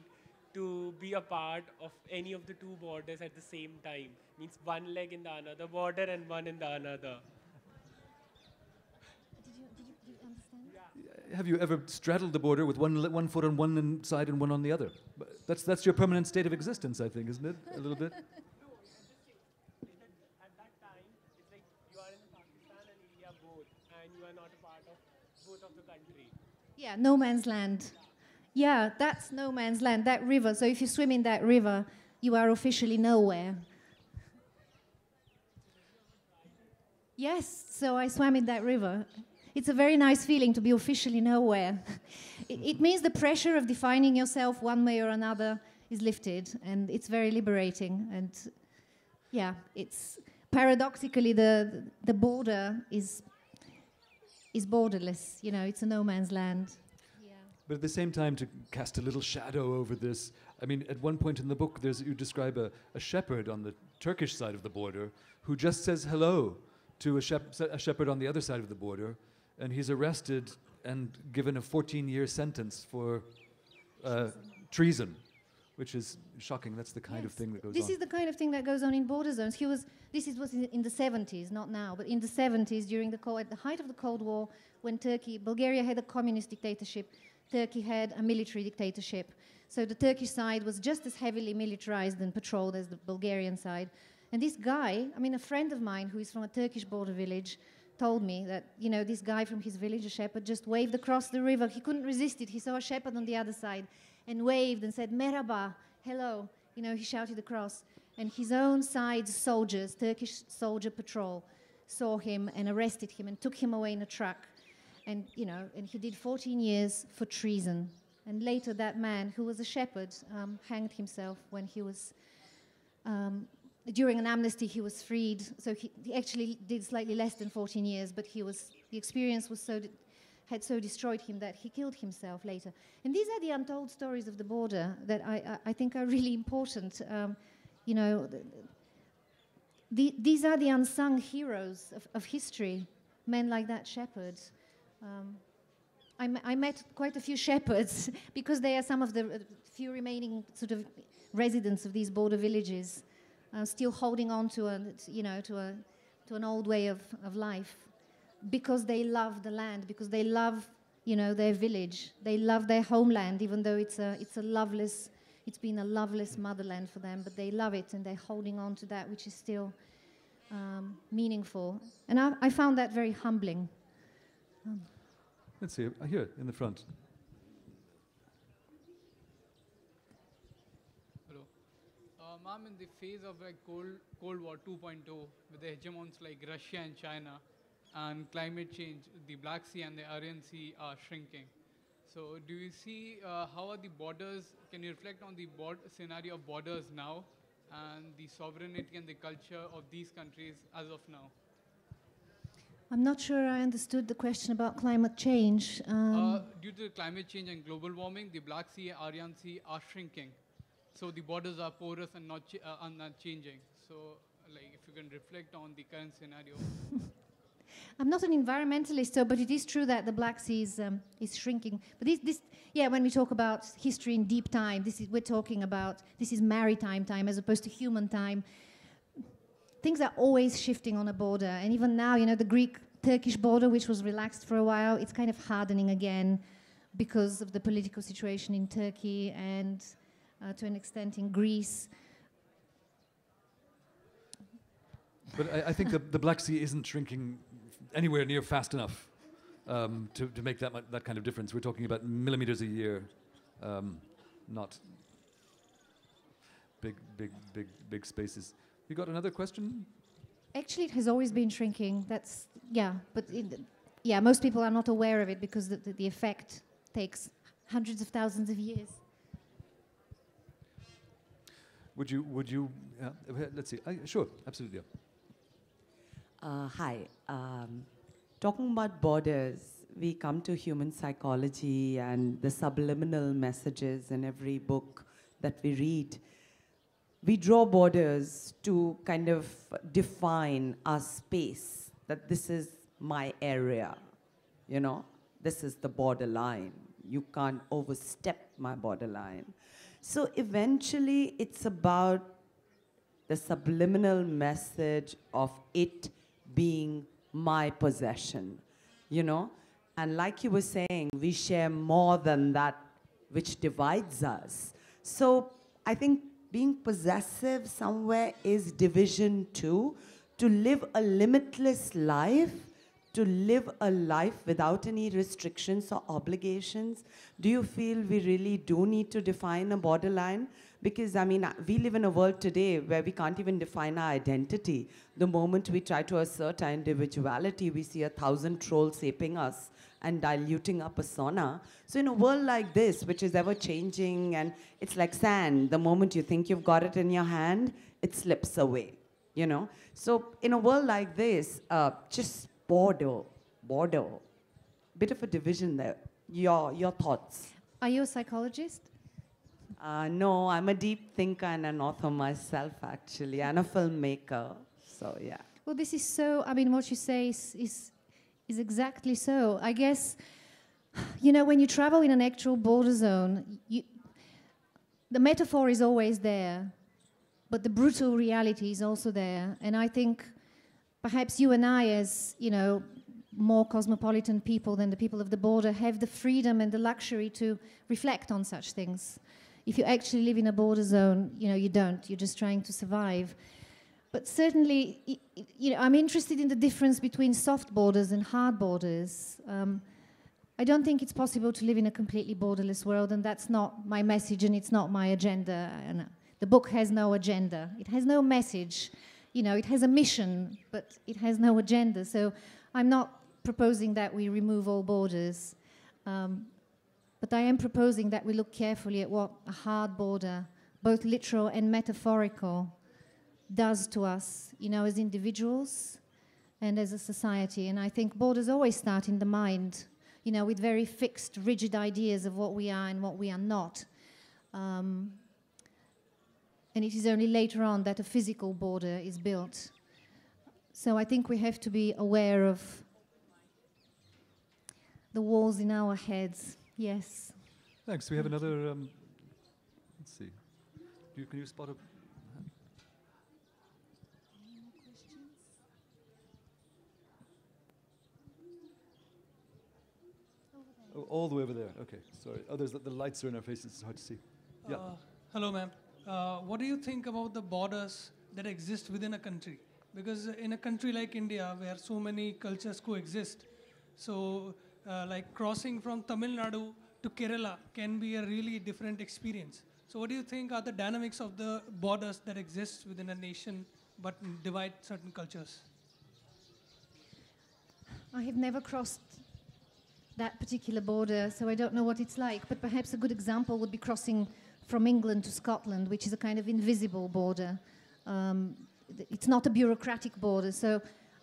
to be a part of any of the two borders at the same time. Means one leg in the another border and one in the another. Did you, did you, did you understand? Yeah. Have you ever straddled the border with one, one foot on one side and one on the other? That's, that's your permanent state of existence, I think, isn't it? A little bit? Yeah, no man's land. Yeah, that's no man's land, that river. So if you swim in that river, you are officially nowhere. Yes, so I swam in that river. It's a very nice feeling to be officially nowhere. it, it, means the pressure of defining yourself one way or another is lifted, and it's very liberating. And yeah, it's paradoxically the the border is is borderless. You know, it's a no man's land. But at the same time, to cast a little shadow over this, I mean, at one point in the book, there's, you describe a, a shepherd on the Turkish side of the border who just says hello to a, shep- a shepherd on the other side of the border, and he's arrested and given a 14 year sentence for uh, treason, which is shocking. That's the kind yes. of thing that goes this on. This is the kind of thing that goes on in border zones. He was, this is, was in, in the 70s, not now, but in the 70s, during the at the height of the Cold War, when Turkey, Bulgaria had a communist dictatorship Turkey had a military dictatorship. So the Turkish side was just as heavily militarized and patrolled as the Bulgarian side. And this guy, I mean, a friend of mine who is from a Turkish border village, told me that, you know, this guy from his village, a shepherd, just waved across the river. He couldn't resist it. He saw a shepherd on the other side and waved and said, Merhaba, hello. You know, he shouted across. And his own side's soldiers, Turkish soldier patrol, saw him and arrested him and took him away in a truck and you know, and he did 14 years for treason. And later, that man, who was a shepherd, um, hanged himself when he was. Um, during an amnesty, he was freed. So he, he, actually did slightly less than 14 years, but he was the experience was so had so destroyed him that he killed himself later. And these are the untold stories of the border that I, I, I think are really important. Um, you know, the, the, these are the unsung heroes of, of history, men like that shepherd. Um, I, met quite a few shepherds because they are some of the uh, few remaining sort of residents of these border villages, uh, still holding on to a, you know, to a, to an old way of, of life, because they love the land, because they love, you know, their village, they love their homeland, even though it's a, it's a loveless, it's been a loveless motherland for them, but they love it and they're holding on to that which is still um, meaningful, and I, I found that very humbling. Let's see, uh, here in the front. Hello. Um, ma'am, in the phase of like Cold, Cold War 2.0, with the hegemons like Russia and China, and climate change, the Black Sea and the Aral Sea are shrinking. So, do you see uh, how are the borders? Can you reflect on the scenario of borders now, and the sovereignty and the culture of these countries as of now? I'm not sure I understood the question about climate change. Um, Uh, due to climate change and global warming, the Black Sea, and Aral Sea are shrinking. So the borders are porous and not, ch- uh, are not changing. So, like, if you can reflect on the current scenario. I'm not an environmentalist, so, but it is true that the Black Sea is, um, is shrinking. But this, this, yeah, when we talk about history in deep time, this is, we're talking about this is maritime time as opposed to human time. Things are always shifting on a border, and even now, you know, the Greek-Turkish border, which was relaxed for a while, it's kind of hardening again because of the political situation in Turkey and, uh, to an extent, in Greece. But I, I think the, the Black Sea isn't shrinking anywhere near fast enough um, to, to make that, that kind of difference. We're talking about millimeters a year, um, not big, big, big, big spaces. You got another question? Actually, it has always been shrinking. That's yeah, but it, yeah, most people are not aware of it because the, the, the effect takes hundreds of thousands of years. Would you, would you, uh, uh, let's see, I, sure, absolutely. Yeah. Uh, hi. Um, talking about borders, we come to human psychology and the subliminal messages in every book that we read. We draw borders to kind of define our space, that this is my area, you know, this is the borderline. You can't overstep my borderline. So eventually, it's about the subliminal message of it being my possession, you know? And like you were saying, we share more than that which divides us. So I think being possessive somewhere is division too. To live a limitless life, to live a life without any restrictions or obligations, do you feel we really do need to define a borderline? Because, I mean, we live in a world today where we can't even define our identity. The moment we try to assert our individuality, we see a thousand trolls aping us and diluting our persona. So, in a world like this, which is ever changing and it's like sand, the moment you think you've got it in your hand, it slips away, you know? So, in a world like this, uh, just border, border, bit of a division there. Your, your thoughts? Are you a psychologist? Uh, no, I'm a deep thinker and an author myself, actually, and a filmmaker. So, yeah. Well, this is so. I mean, what you say is is, is exactly so. I guess, you know, when you travel in an actual border zone, you, the metaphor is always there, but the brutal reality is also there. And I think perhaps you and I, as you know, more cosmopolitan people than the people of the border, have the freedom and the luxury to reflect on such things. If you actually live in a border zone, you know, you don't. You're just trying to survive. But certainly, you know, I'm interested in the difference between soft borders and hard borders. Um, I don't think it's possible to live in a completely borderless world, and that's not my message, and it's not my agenda. And uh, the book has no agenda. It has no message. You know, it has a mission, but it has no agenda. So I'm not proposing that we remove all borders. Um, but I am proposing that we look carefully at what a hard border, both literal and metaphorical, does to us, you know, as individuals and as a society. And I think borders always start in the mind, you know, with very fixed, rigid ideas of what we are and what we are not. Um, and it is only later on that a physical border is built. So I think we have to be aware of the walls in our heads. Yes. Thanks. We have another, um, let's see. Do you, can you spot a, Oh, all the way over there. Okay, sorry. Oh, there's the, the lights are in our faces. It's hard to see. Yeah. Uh, hello, ma'am. Uh, what do you think about the borders that exist within a country? Because in a country like India, where so many cultures coexist, so uh, like crossing from Tamil Nadu to Kerala can be a really different experience. So, what do you think are the dynamics of the borders that exist within a nation but divide certain cultures? I have never crossed that particular border, so I don't know what it's like. But perhaps a good example would be crossing from England to Scotland, which is a kind of invisible border. Um, it's not a bureaucratic border, so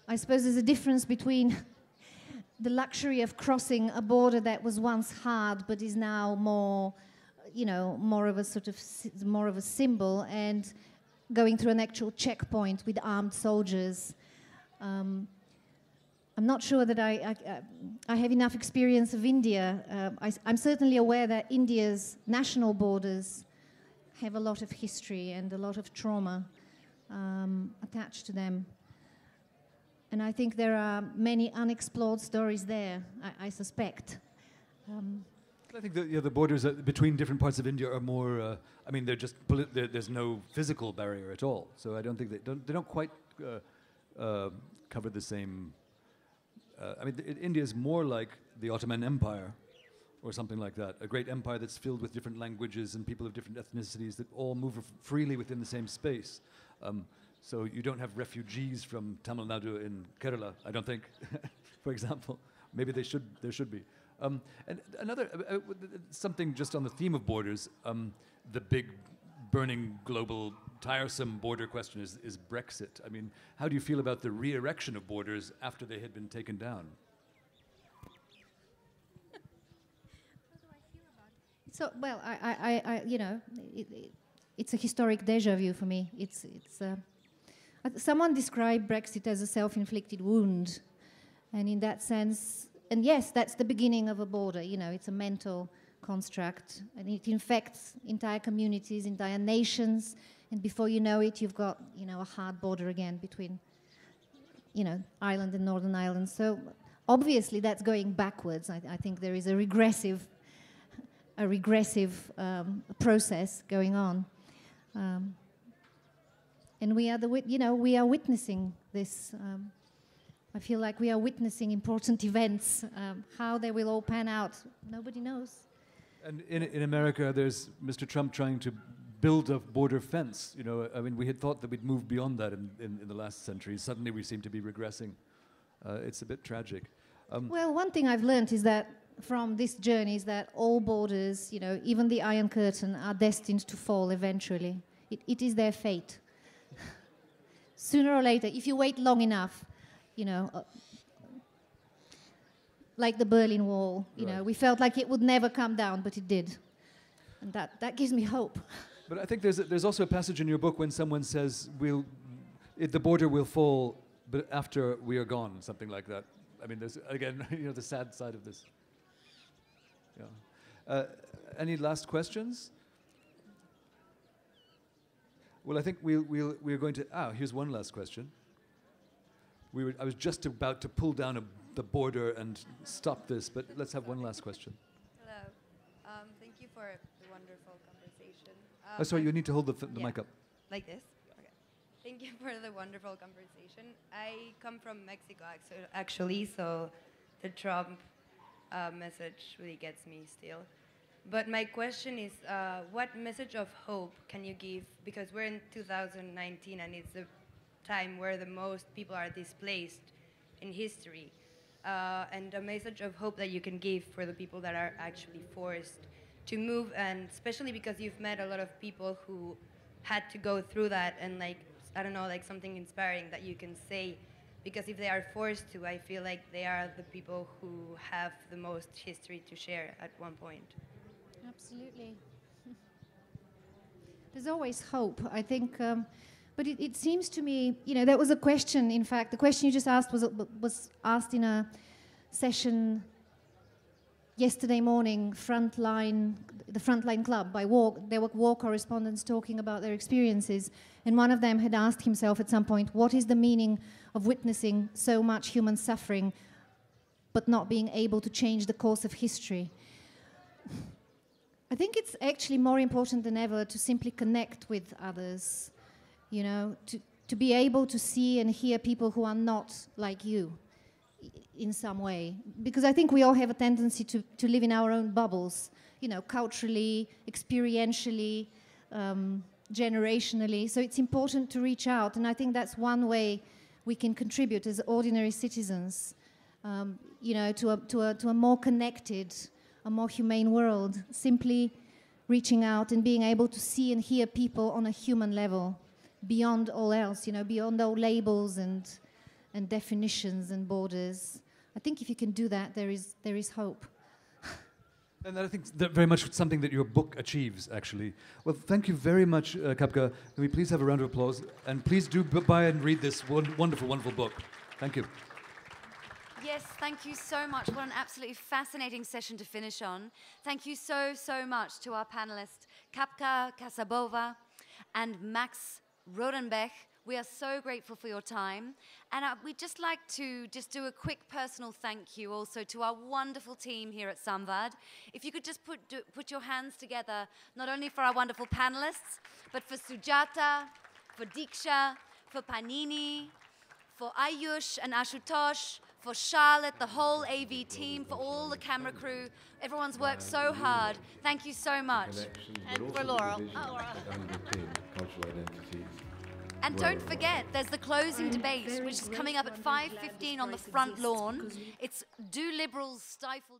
I suppose there's a difference between the luxury of crossing a border that was once hard but is now more, you know, more of a sort of more of a symbol, and going through an actual checkpoint with armed soldiers. Um, I'm not sure that I, I, uh, I have enough experience of India. Uh, I, am certainly aware that India's national borders have a lot of history and a lot of trauma um, attached to them. And I think there are many unexplored stories there, I, I suspect. Um, I think the borders between different parts of India are more. Uh, I mean, they're just there, there's no physical barrier at all. So I don't think they don't they don't quite uh, uh, cover the same. Uh, I mean, India is more like the Ottoman Empire, or something like that. A great empire that's filled with different languages and people of different ethnicities that all move freely within the same space. Um, so you don't have refugees from Tamil Nadu in Kerala. I don't think, for example. Maybe they should. There should be. Um, and another uh, uh, something just on the theme of borders. Um, the big, burning global, tiresome border question is, is Brexit. I mean, how do you feel about the re-erection of borders after they had been taken down? So, well, I, I, I, you know, it, it, it's a historic deja vu for me. It's, it's. Uh, someone described Brexit as a self-inflicted wound, and in that sense, and yes, that's the beginning of a border. You know, it's a mental construct, and it infects entire communities, entire nations, and before you know it, you've got, you know, a hard border again between, you know, Ireland and Northern Ireland. So, obviously, that's going backwards. I, I think there is a regressive a regressive um, process going on. Um, and we are the, wit- you know, we are witnessing this. Um, I feel like we are witnessing important events. Um, how they will all pan out, nobody knows. And in, in America, there's Mr. Trump trying to build a border fence. You know, I mean, we had thought that we'd moved beyond that in, in, in the last century. Suddenly, we seem to be regressing. Uh, it's a bit tragic. Um, Well, one thing I've learned is that from this journey is that all borders, you know, even the Iron Curtain, are destined to fall eventually. It, it is their fate. Sooner or later, if you wait long enough, you know, uh, like the Berlin Wall, you know, we felt like it would never come down, but it did. And that, that gives me hope. But I think there's, a, there's also a passage in your book when someone says, we'll, it, the border will fall, but after we are gone, something like that. I mean, there's, again, you know, the sad side of this. Yeah. Uh, any last questions? Well, I think we'll, we'll, we're going to, ah, here's one last question. We were, I was just about to pull down a, the border and stop this, but let's have one last question. Hello. Um, thank you for the wonderful conversation. Oh, sorry, you need to hold the, f- the yeah. mic up. Like this? Okay. Thank you for the wonderful conversation. I come from Mexico, actually, so the Trump uh, message really gets me still. But my question is, uh, what message of hope can you give? Because we're in 2019 and it's the time where the most people are displaced in history. Uh, and a message of hope that you can give for the people that are actually forced to move, and especially because you've met a lot of people who had to go through that, and like, I don't know, like something inspiring that you can say. Because if they are forced to, I feel like they are the people who have the most history to share at one point. Absolutely. There's always hope, I think. Um, but it, it seems to me, you know, that was a question. In fact, the question you just asked was was asked in a session yesterday morning. Frontline, the Frontline Club by War. There were war correspondents talking about their experiences, and one of them had asked himself at some point, "What is the meaning of witnessing so much human suffering, but not being able to change the course of history?" I think it's actually more important than ever to simply connect with others, you know, to, to be able to see and hear people who are not like you in some way. Because I think we all have a tendency to, to live in our own bubbles. you know, culturally, experientially, um, generationally. So it's important to reach out, and I think that's one way we can contribute as ordinary citizens, um, you know, to a, to, a, to a more connected, a more humane world. Simply reaching out and being able to see and hear people on a human level, beyond all else, you know, beyond all labels and, and definitions and borders. I think if you can do that, there is, there is hope. And I think that very much something that your book achieves, actually. Well, thank you very much, uh, Kapka. Can we please have a round of applause? And please do buy and read this won- wonderful, wonderful book. Thank you. Yes, thank you so much. What an absolutely fascinating session to finish on. Thank you so, so much to our panelists, Kapka Kassabova and Max Rodenbeck. We are so grateful for your time. And uh, we'd just like to just do a quick personal thank you also to our wonderful team here at Samvad. If you could just put, do, put your hands together, not only for our wonderful panelists, but for Sujata, for Diksha, for Panini, for Ayush and Ashutosh, for Charlotte, the whole AV team, for all the camera crew. Everyone's worked so hard. Thank you so much. And for Laurel. Oh, cultural identities. And don't forget, there's the closing debate, which is coming up at 5.15 on the front lawn. It's Do Liberals Stifle...